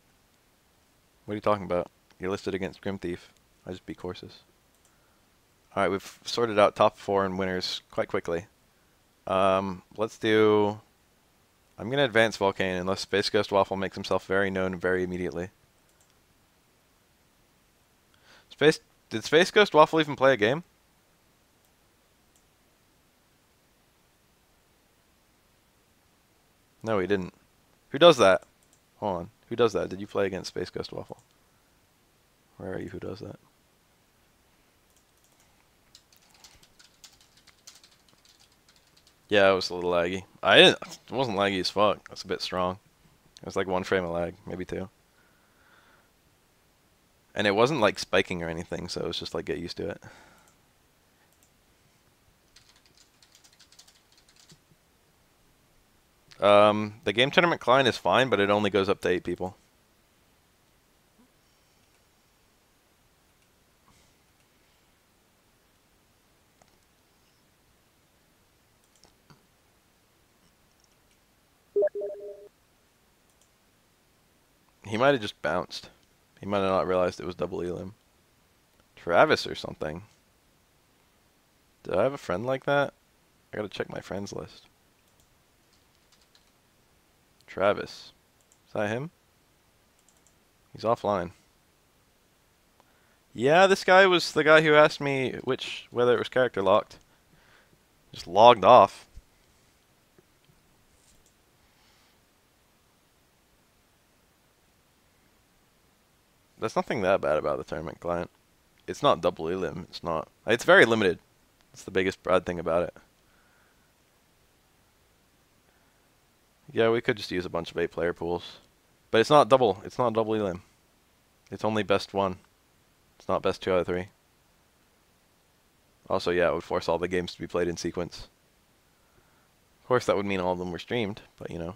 What are you talking about? You're listed against Grim Thief. I just beat Corsus. Alright, we've sorted out top four and winners quite quickly. Um, let's do... I'm going to advance Volcane unless Space Ghost Waffle makes himself very known very immediately. Space... Did Space Ghost Waffle even play a game? No, he didn't. Who does that? Hold on. Who does that? Did you play against Space Ghost Waffle? Where are you? Who does that? Yeah, it was a little laggy. I didn't. It wasn't laggy as fuck. That's a bit strong. It was like one frame of lag, maybe two. And it wasn't like spiking or anything, so it was just like get used to it. Um, the game tournament client is fine, but it only goes up to eight people. He might have just bounced. He might have not realized it was double elim. Travis or something. Did I have a friend like that? I gotta check my friends list. Travis. Is that him? He's offline. Yeah, this guy was the guy who asked me which whether it was character locked. Just logged off. There's nothing that bad about the tournament client. It's not double elim. It's not. It's very limited. It's the biggest bad thing about it. Yeah, we could just use a bunch of eight player pools. But it's not double. It's not double elim. It's only best one. It's not best two out of three. Also, yeah, it would force all the games to be played in sequence. Of course, that would mean all of them were streamed, but you know.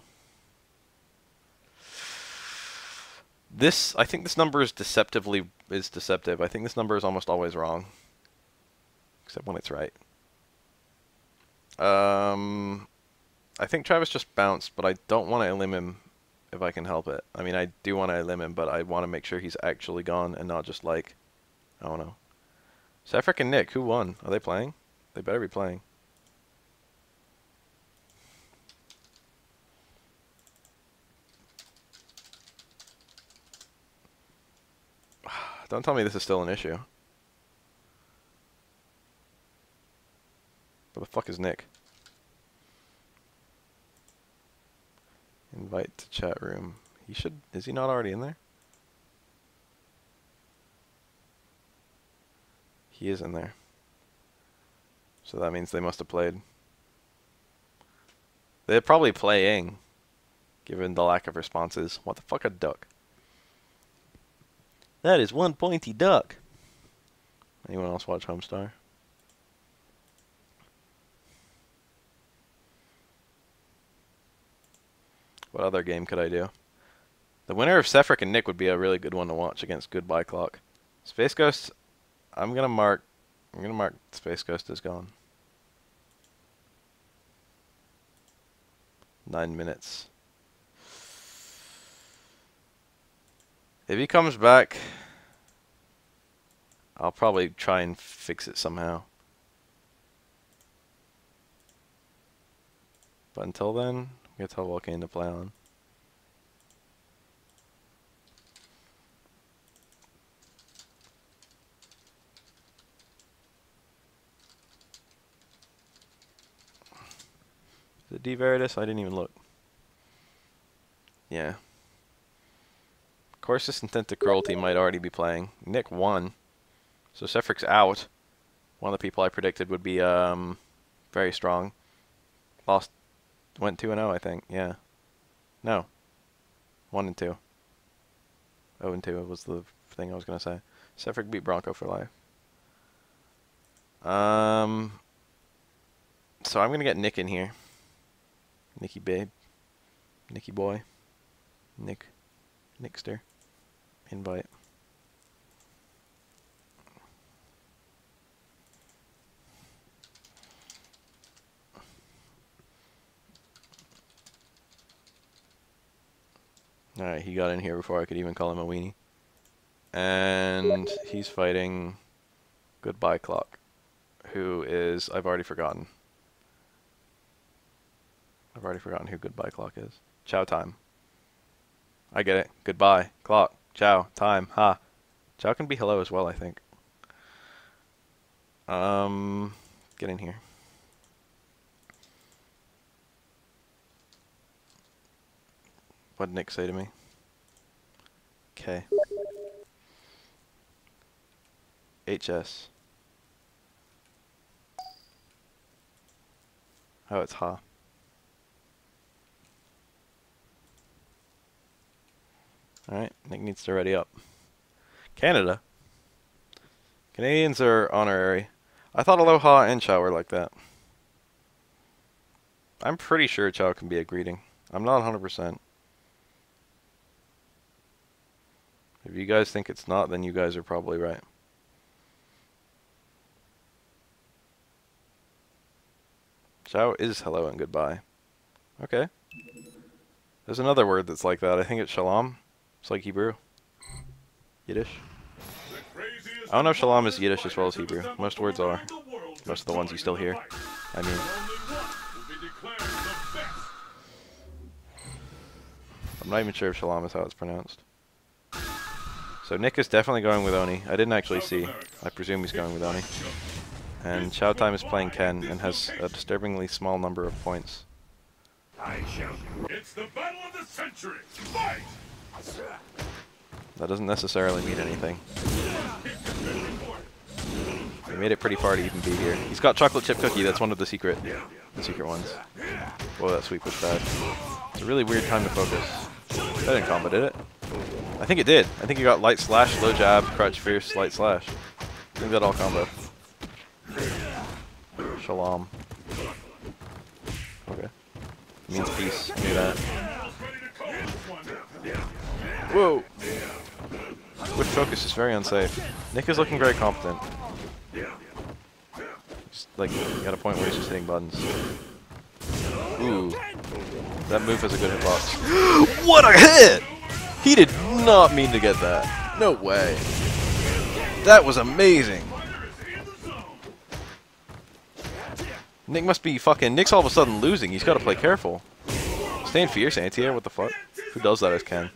This, I think this number is deceptively is deceptive. I think this number is almost always wrong, except when it's right. Um, I think Travis just bounced, but I don't want to elim him if I can help it. I mean, I do want to elim him, but I want to make sure he's actually gone and not just like, I don't know. Sephric and Nick, who won? Are they playing? They better be playing. Don't tell me this is still an issue. Where the fuck is Nick? Invite to chat room. He should. Is he not already in there? He is in there. So that means they must have played. They're probably playing, given the lack of responses. What the fuck, a duck? That is one pointy duck. Anyone else watch Homestar? What other game could I do? The winner of Sephric and Nick would be a really good one to watch against Goodbye Clock. Space Ghost, I'm gonna mark. I'm gonna mark Space Ghost as gone. Nine minutes. If he comes back, I'll probably try and fix it somehow. But until then, I'm gonna tell Volcane to play on. Is it D Veritas? I didn't even look. Yeah. Corsus Intent to Cruelty might already be playing. Nick won. So Sephric's out. One of the people I predicted would be um, very strong. Lost, went 2 and 0, I think. Yeah. No. 1 and 2. 0 and 2 was the thing I was going to say. Sefric beat Bronco for life. Um, so I'm going to get Nick in here. Nicky babe. Nicky boy. Nick. Nickster. Invite. Alright, he got in here before I could even call him a weenie. And he's fighting Goodbye Clock, who is, I've already forgotten. I've already forgotten who Goodbye Clock is. Chow time. I get it. Goodbye. Clock. Ciao. Time. Ha. Ciao can be hello as well, I think. Um, get in here. What did Nick say to me? Okay. HS. Oh, it's Ha. Alright, Nick needs to ready up. Canada. Canadians are honorary. I thought Aloha and Chow were like that. I'm pretty sure Chow can be a greeting. I'm not 100%. If you guys think it's not, then you guys are probably right. Chow is hello and goodbye. Okay. There's another word that's like that. I think it's shalom. It's like Hebrew. Yiddish. I don't know if shalom is Yiddish as well as Hebrew. Most words are. Most of the ones you still hear. I mean, I'm not even sure if shalom is how it's pronounced. So Nick is definitely going with Oni. I didn't actually see. I presume he's going with Oni. And Chow Time is playing Ken and has a disturbingly small number of points. It's the battle of the century. Fight! That doesn't necessarily mean anything. He made it pretty far to even be here. He's got chocolate chip cookie. That's one of the secret, the secret ones. Whoa, that sweep was bad. It's a really weird time to focus. That didn't combo, did it? I think it did. I think he got light slash, low jab, crouch, fierce, light slash. I think that all combo. Shalom. Okay. Means peace. Knew that. Whoa! Switch focus is very unsafe. Nick is looking very competent. Just, like, at a point where he's just hitting buttons. Ooh. That move has a good hitbox. what a hit! He did not mean to get that. No way. That was amazing. Nick must be fucking. Nick's all of a sudden losing. He's got to play careful. Stand fierce, anti-air. What the fuck? Who does that as Ken?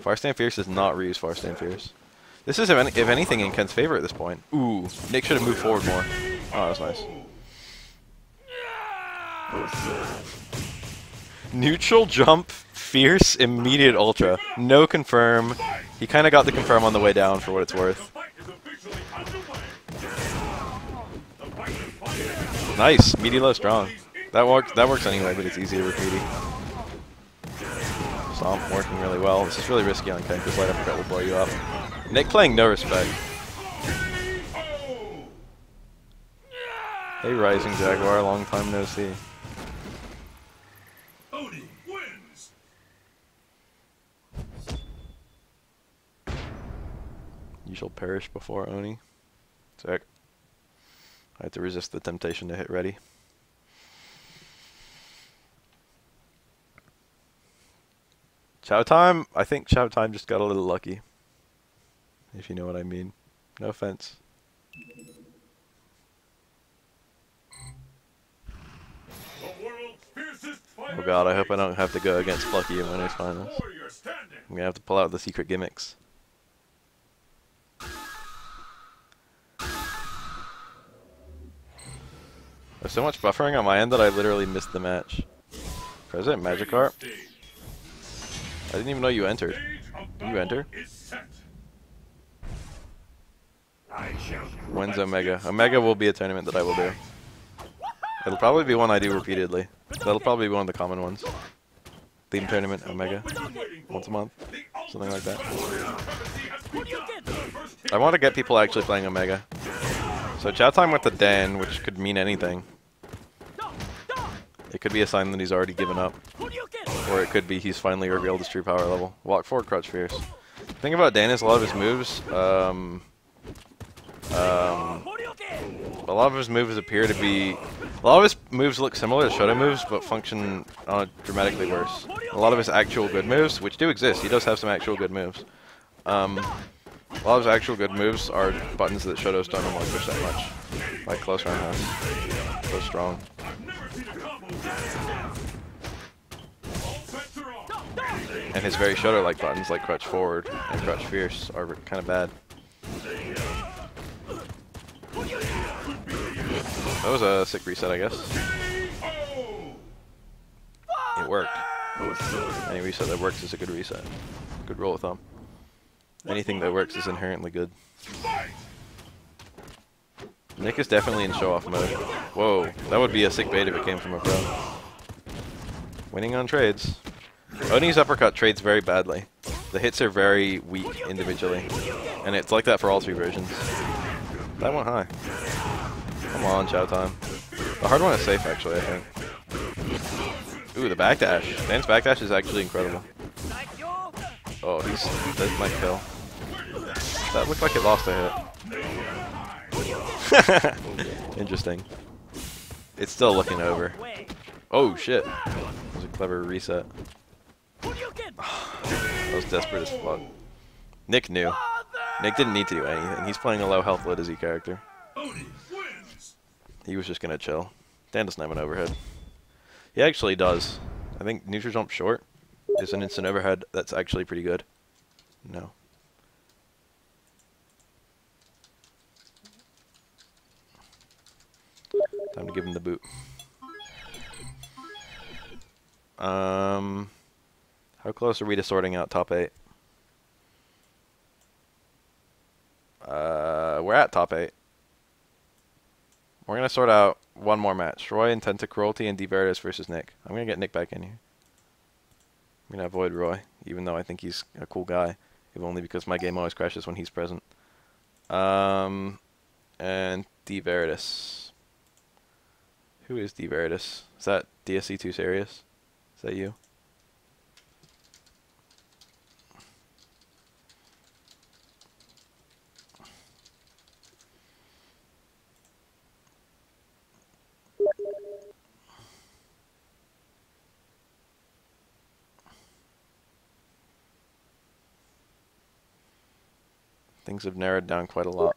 Fire stand fierce does not reuse fire stand fierce. This is, if, any, if anything, in Ken's favor at this point. Ooh, Nick should have moved forward more. Oh, that was nice. Neutral jump, fierce, immediate ultra. No confirm. He kind of got the confirm on the way down for what it's worth. Nice, meaty low strong. That works. That works anyway, but it's easier with meaty. Stomp working really well. This is really risky on Ken because light uppercut will blow you up. Nick playing no respect. Hey, Rising Jaguar, long time no see. You shall perish before Oni. Sick. I had to resist the temptation to hit ready. Chow time? I think Chow time just got a little lucky. If you know what I mean. No offense. Oh god, I hope I don't have to go against Plucky in winners finals. Warrior. I'm gonna have to pull out the secret gimmicks. There's so much buffering on my end that I literally missed the match. President Magikarp? I didn't even know you entered. Of You enter? When's Omega? Omega will be a tournament that I will do. It'll probably be one I do repeatedly. That'll probably be one of the common ones. Theme tournament, Omega. Once a month. Something like that. I want to get people actually playing Omega. So chat time with the Dan, which could mean anything. It could be a sign that he's already given up. Or it could be he's finally revealed his true power level. Walk forward, crouch fierce. The thing about Dan is a lot of his moves, um, um, a lot of his moves appear to be, a lot of his moves look similar to Shoto moves, but function on a dramatically worse. A lot of his actual good moves, which do exist, he does have some actual good moves. Um, his actual good moves are buttons that Shotos don't normally push that much, like close round has. So strong. And his very Shoto-like buttons, like Crouch forward and Crouch fierce, are kind of bad. That was a sick reset, I guess. It worked. Any reset that works is a good reset. Good rule of thumb. Anything that works is inherently good. Nick is definitely in show-off mode. Whoa, that would be a sick bait if it came from a pro. Winning on trades. Oni's uppercut trades very badly. The hits are very weak individually. And it's like that for all three versions. That went high. Come on, Chow time. The hard one is safe, actually, I think. Ooh, the backdash. Dan's backdash is actually incredible. Oh, he's that might kill. That looked like it lost a hit. Interesting. It's still looking over. Oh shit. That was a clever reset. That was desperate as fuck. Nick knew. Nick didn't need to do anything. He's playing a low health Lidizzy character. He was just gonna chill. Dan doesn't have an overhead. He actually does. I think neutral jump short is an instant overhead that's actually pretty good. No. Time to give him the boot. Um, how close are we to sorting out top eight? Uh, we're at top eight. We're gonna sort out one more match: Roy and Tenta Cruelty and D Veritas versus Nick. I'm gonna get Nick back in here. I'm gonna avoid Roy, even though I think he's a cool guy, if only because my game always crashes when he's present. Um, and D Veritas. Who is D Veritas? Is that DSC too serious? Is that you? Things have narrowed down quite a lot.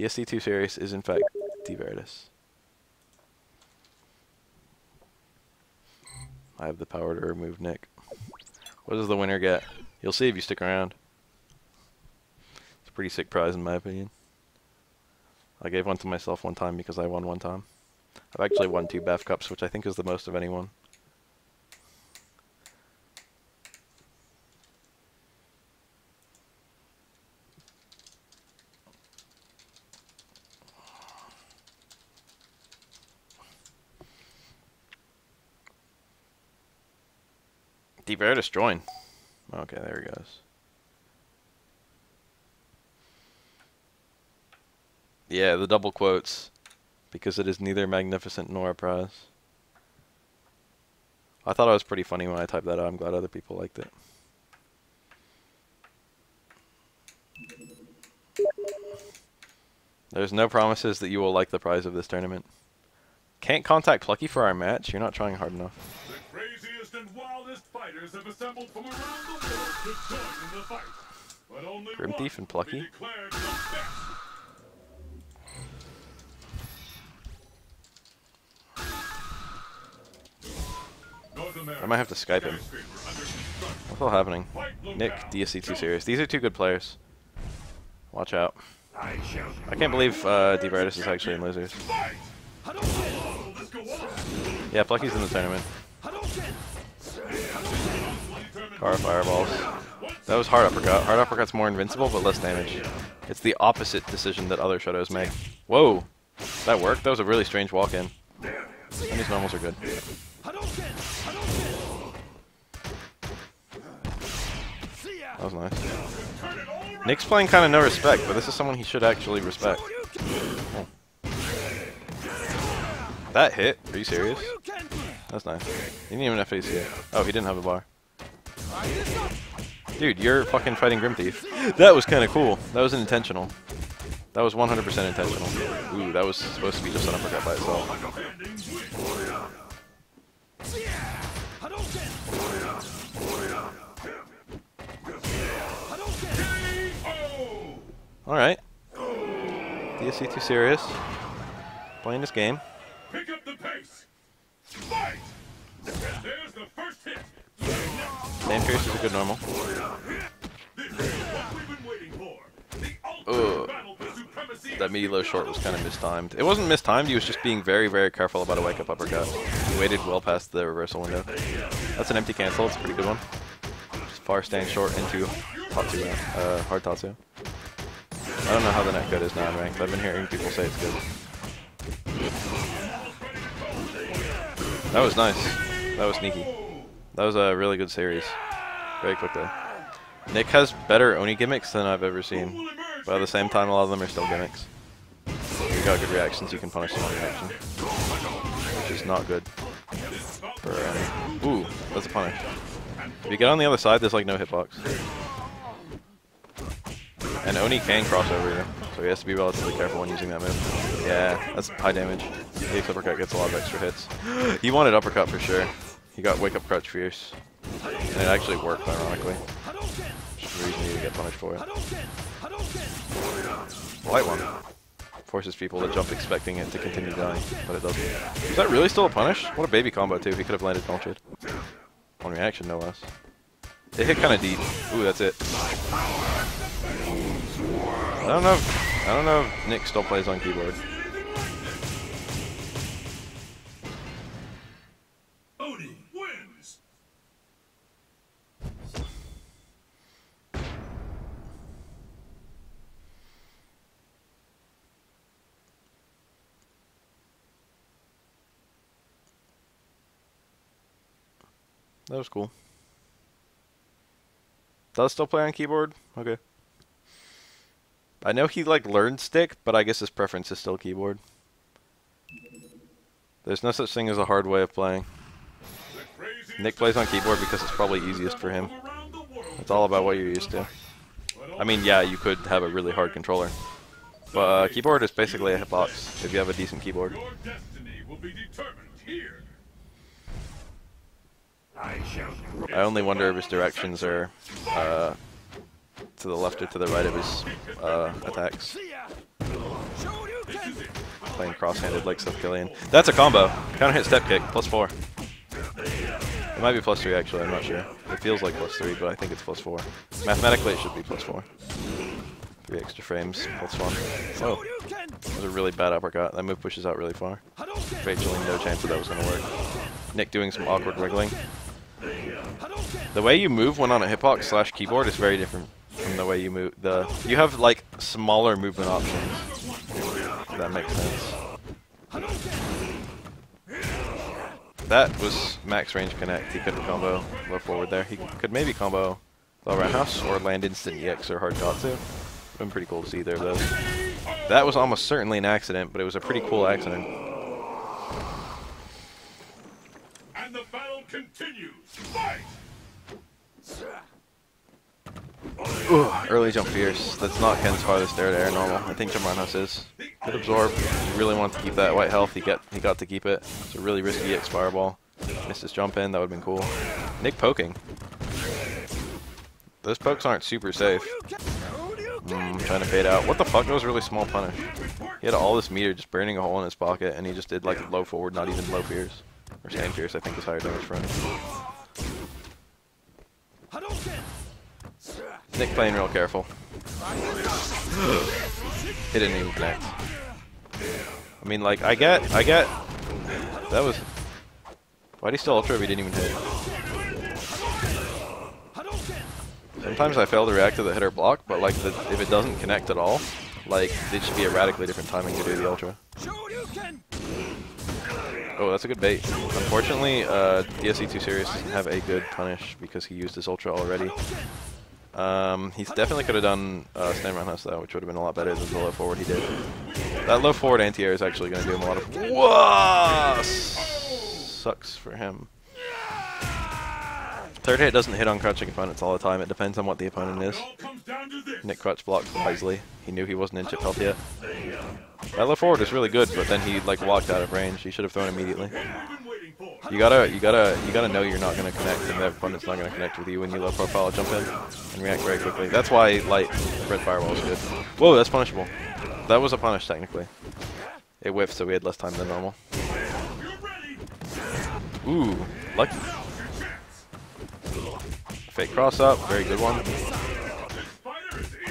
DSC2 series is in fact D Veritas. I have the power to remove Nick. What does the winner get? You'll see if you stick around. It's a pretty sick prize in my opinion. I gave one to myself one time because I won one time. I've actually won two BAF Cups, which I think is the most of anyone. Veritas join. Okay, there he goes. Yeah, the double quotes. Because it is neither magnificent nor a prize. I thought it was pretty funny when I typed that out. I'm glad other people liked it. There's no promises that you will like the prize of this tournament. Can't contact Plucky for our match? You're not trying hard enough. The craziest and wildest fighters have assembled from around the world to join in the fight. But only Grim Thief and Plucky? declared the best. I might have to Skype him. skyscraper under construction. What's all happening? Nick, locale. DSC2 series. These are two good players. Watch out. I can't believe uh, D is actually in losers. Fight! Let's go on. Yeah, Plucky's in the tournament. Fireballs. That was hard uppercut. Hard uppercut's more invincible, but less damage. It's the opposite decision that other Shotos make. Whoa! That worked? That was a really strange walk-in. And these normals are good. That was nice. Nick's playing kind of no respect, but this is someone he should actually respect. Oh. That hit? Are you serious? That's nice. He didn't even have face yet. Oh, he didn't have a bar. Dude, you're fucking fighting Grim Thief. That was kind of cool. That was intentional. That was 100% intentional. Ooh, that was supposed to be just an uppercut by itself. Alright. DSC too serious. Playing this game. Pick up the pace. Fight! And there's the first hit. Same Pierce is a good normal. Ugh. That meaty low short was kind of mistimed. It wasn't mistimed, he was just being very, very careful about a wake up uppercut. He waited well past the reversal window. That's an empty cancel, it's a pretty good one. Just far staying short into Tatsu, uh, hard Tatsu. I don't know how the netcode is now in ranked. I've been hearing people say it's good. That was nice. That was sneaky. That was a really good series. Very quickly. Nick has better Oni gimmicks than I've ever seen. But at the same time, a lot of them are still gimmicks. If you got good reactions, you can punish them on reaction. Which is not good for Oni. Ooh, that's a punish. If you get on the other side, there's like no hitbox. And Oni can cross over you, so he has to be relatively careful when using that move. Yeah, that's high damage. The uppercut gets a lot of extra hits. he wanted uppercut for sure. He got wake up crouch fierce. And it actually worked, ironically. Is reason you get punished for it. Light one. Forces people to jump expecting it to continue dying, but it doesn't. Is that really still a punish? What a baby combo too, he could have landed Vultured. On reaction, no less. It hit kind of deep. Ooh, that's it. I don't know. If, I don't know if Nick still plays on keyboard. That was cool. does still play on keyboard. Okay. I know he like learned stick, but I guess his preference is still keyboard. There's no such thing as a hard way of playing. Nick plays on keyboard because it's probably easiest for him. It's all about what you're used to. I mean, yeah, you could have a really hard controller, but uh, keyboard is basically a hitbox if you have a decent keyboard. Your destiny will be determined here. I only wonder if his directions are uh, to the left or to the right of his uh, attacks. Playing cross-handed like Seth Killian. That's a combo. Counter hit step kick, plus four. It might be plus three actually, I'm not sure. It feels like plus three, but I think it's plus four. Mathematically it should be plus four. Three extra frames, plus one. Oh, that was a really bad uppercut. That move pushes out really far. Virtually no chance that that was going to work. Nick doing some awkward wiggling. The way you move when on a hitbox slash keyboard is very different from the way you move. The you have like smaller movement options. If that makes sense. That was max range connect. He couldn't combo low forward there. He could maybe combo low roundhouse or land instant EX or hard shot too. Been pretty cool to see either of those. That was almost certainly an accident, but it was a pretty cool accident. And the battle continues. Fight! Early jump fierce. That's not Ken's farthest air to air normal. I think jump is. Good absorb. He really wanted to keep that white health. He got he got to keep it. It's a really risky X fireball. Missed his jump in. That would have been cool. Nick poking. Those pokes aren't super safe. Mm, trying to fade out. What the fuck? That was really small punish. He had all this meter just burning a hole in his pocket, and he just did like a low forward, not even low fierce. Or stand fierce, I think is higher damage him. Nick playing real careful. it didn't even connect. I mean, like, I get, I get, that was, why'd he still ultra if he didn't even hit? Sometimes I fail to react to the hit or block, but like, the, if it doesn't connect at all, like, it should be a radically different timing to do the ultra. Oh, that's a good bait. Unfortunately, uh, DSE2 Serious doesn't have a good punish because he used his ultra already. Um, he definitely could have done uh, stand roundhouse though, which would have been a lot better than the low forward he did. That low forward anti-air is actually going to do him a lot of. Whoa! Sucks for him. Third hit doesn't hit on crouching opponents all the time. It depends on what the opponent is. Nick crouch blocked wisely. He knew he wasn't in chip health yet. That left forward is really good, but then he like walked out of range. He should have thrown immediately. You gotta, you gotta, you gotta know you're not gonna connect, and that opponent's not gonna connect with you when you low profile jump in and react very quickly. That's why light red fireball is good. Whoa, that's punishable. That was a punish technically. It whiffed, so we had less time than normal. Ooh, lucky. Fake cross up, very good one.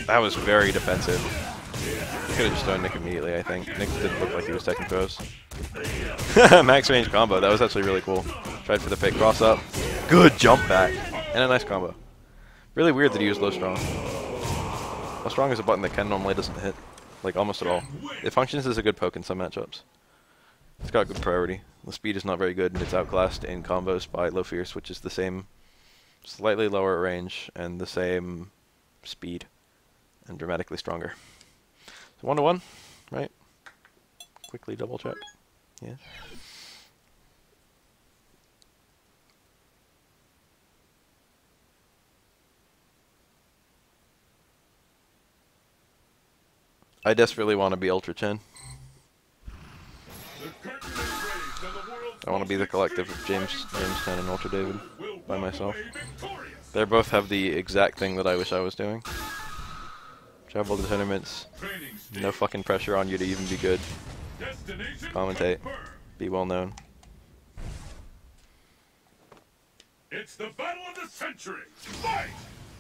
That was very defensive. Could have just thrown Nick immediately, I think. Nick didn't look like he was taking throws. Max range combo, that was actually really cool. Tried for the fake cross up. Good jump back. And a nice combo. Really weird that he used low strong. Low strong is a button that Ken normally doesn't hit. Like almost at all. It functions as a good poke in some matchups. It's got good priority. The speed is not very good and it's outclassed in combos by low fierce, which is the same slightly lower range and the same speed and dramatically stronger. One to one, right? Quickly double check. Yeah. I desperately want to be Ultra Chen. I want to be the collective of James James Chen and Ultra David by myself. They both have the exact thing that I wish I was doing. Travel to tournaments, no fucking pressure on you to even be good. Commentate. Be well known. It's the battle of the century. Fight!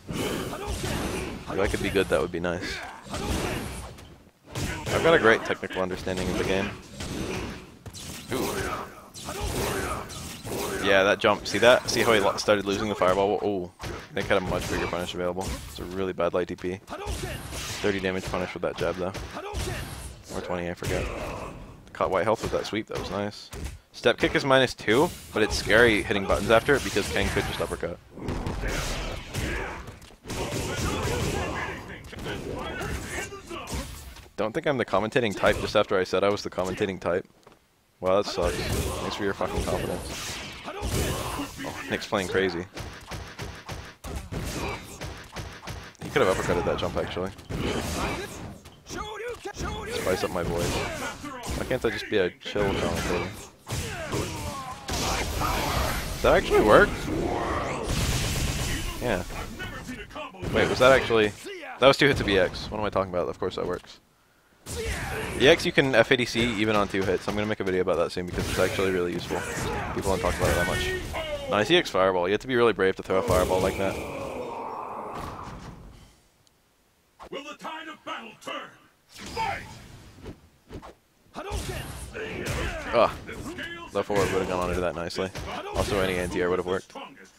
If I could be good, that would be nice. I've got a great technical understanding of the game. Ooh. Yeah, that jump. See that? See how he started losing the fireball? Oh, Nick had a much bigger punish available. It's a really bad light DP. 30 damage punish with that jab, though. Or 20, I forget. Caught white health with that sweep. That was nice. Step kick is minus 2, but it's scary hitting buttons after it because Ken could just uppercut. Don't think I'm the commentating type just after I said I was the commentating type. Wow, that sucks. Thanks for your fucking confidence. Oh, Nick's playing crazy. He could have uppercutted that jump actually. Spice up my voice. Why can't I just be a chill commentator? Does that actually work? Yeah. Wait, was that actually... That was two hits of EX. What am I talking about? Of course that works. EX you can FADC even on two hits. I'm going to make a video about that soon because it's actually really useful. People don't talk about it that much. Nice EX Fireball. You have to be really brave to throw a Fireball like that. Will the tide of battle turn? Fight! Ugh. The forward would have gone onto that nicely. Also any anti-air would have worked.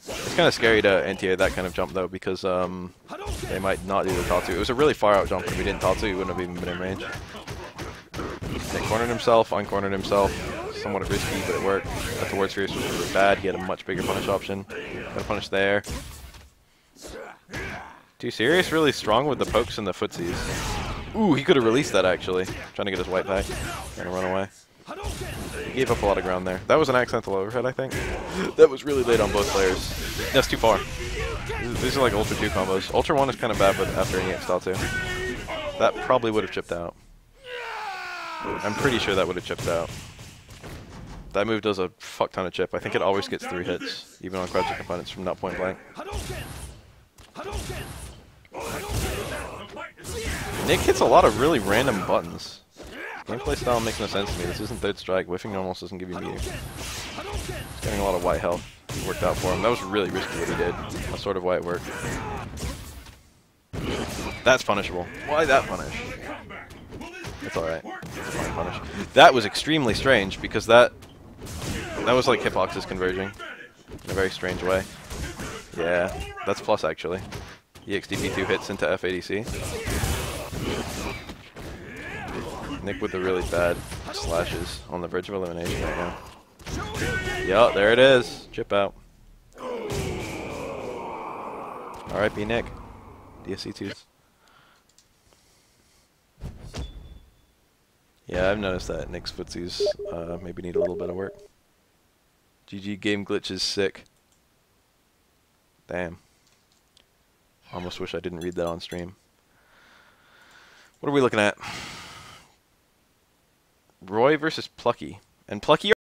It's kind of scary to anti-air that kind of jump though because um, they might not do the Tatsu. It was a really far out jump if we didn't Tatsu he wouldn't have even been in range. Nick cornered himself, uncornered himself. Somewhat risky, but it worked. That towards Fierce was really bad. He had a much bigger punish option. Got a punish there. Too serious, really strong with the pokes and the footsies. Ooh, he could have released that actually. Trying to get his white. Trying to run away. Gave up a lot of ground there. That was an accidental overhead, I think. That was really late on both players. That's too far. These- are like Ultra 2 combos. Ultra 1 is kind of bad but after an EX style 2. That probably would have chipped out. I'm pretty sure that would have chipped out. That move does a fuck ton of chip. I think it always gets three hits, even on quadra components from not point blank. Nick hits a lot of really random buttons. Gameplay style makes no sense to me. This isn't third strike. Whiffing almost doesn't give you meter. He's getting a lot of white health. It worked out for him. That was really risky what he did. That's sort of why it worked. That's punishable. Why that punish? It's alright. It's fine punish. That was extremely strange because that that was like hitboxes converging in a very strange way. Yeah, that's plus actually. E EXDP2 hits into FADC. Nick with the really bad slashes on the verge of elimination right now. Yeah, there it is. Chip out. Alright, B Nick. DSC2s. Yeah, I've noticed that Nick's footsies uh, maybe need a little bit of work. GG game glitch is sick. Damn. Almost wish I didn't read that on stream. What are we looking at? Roy versus Plucky. And Plucky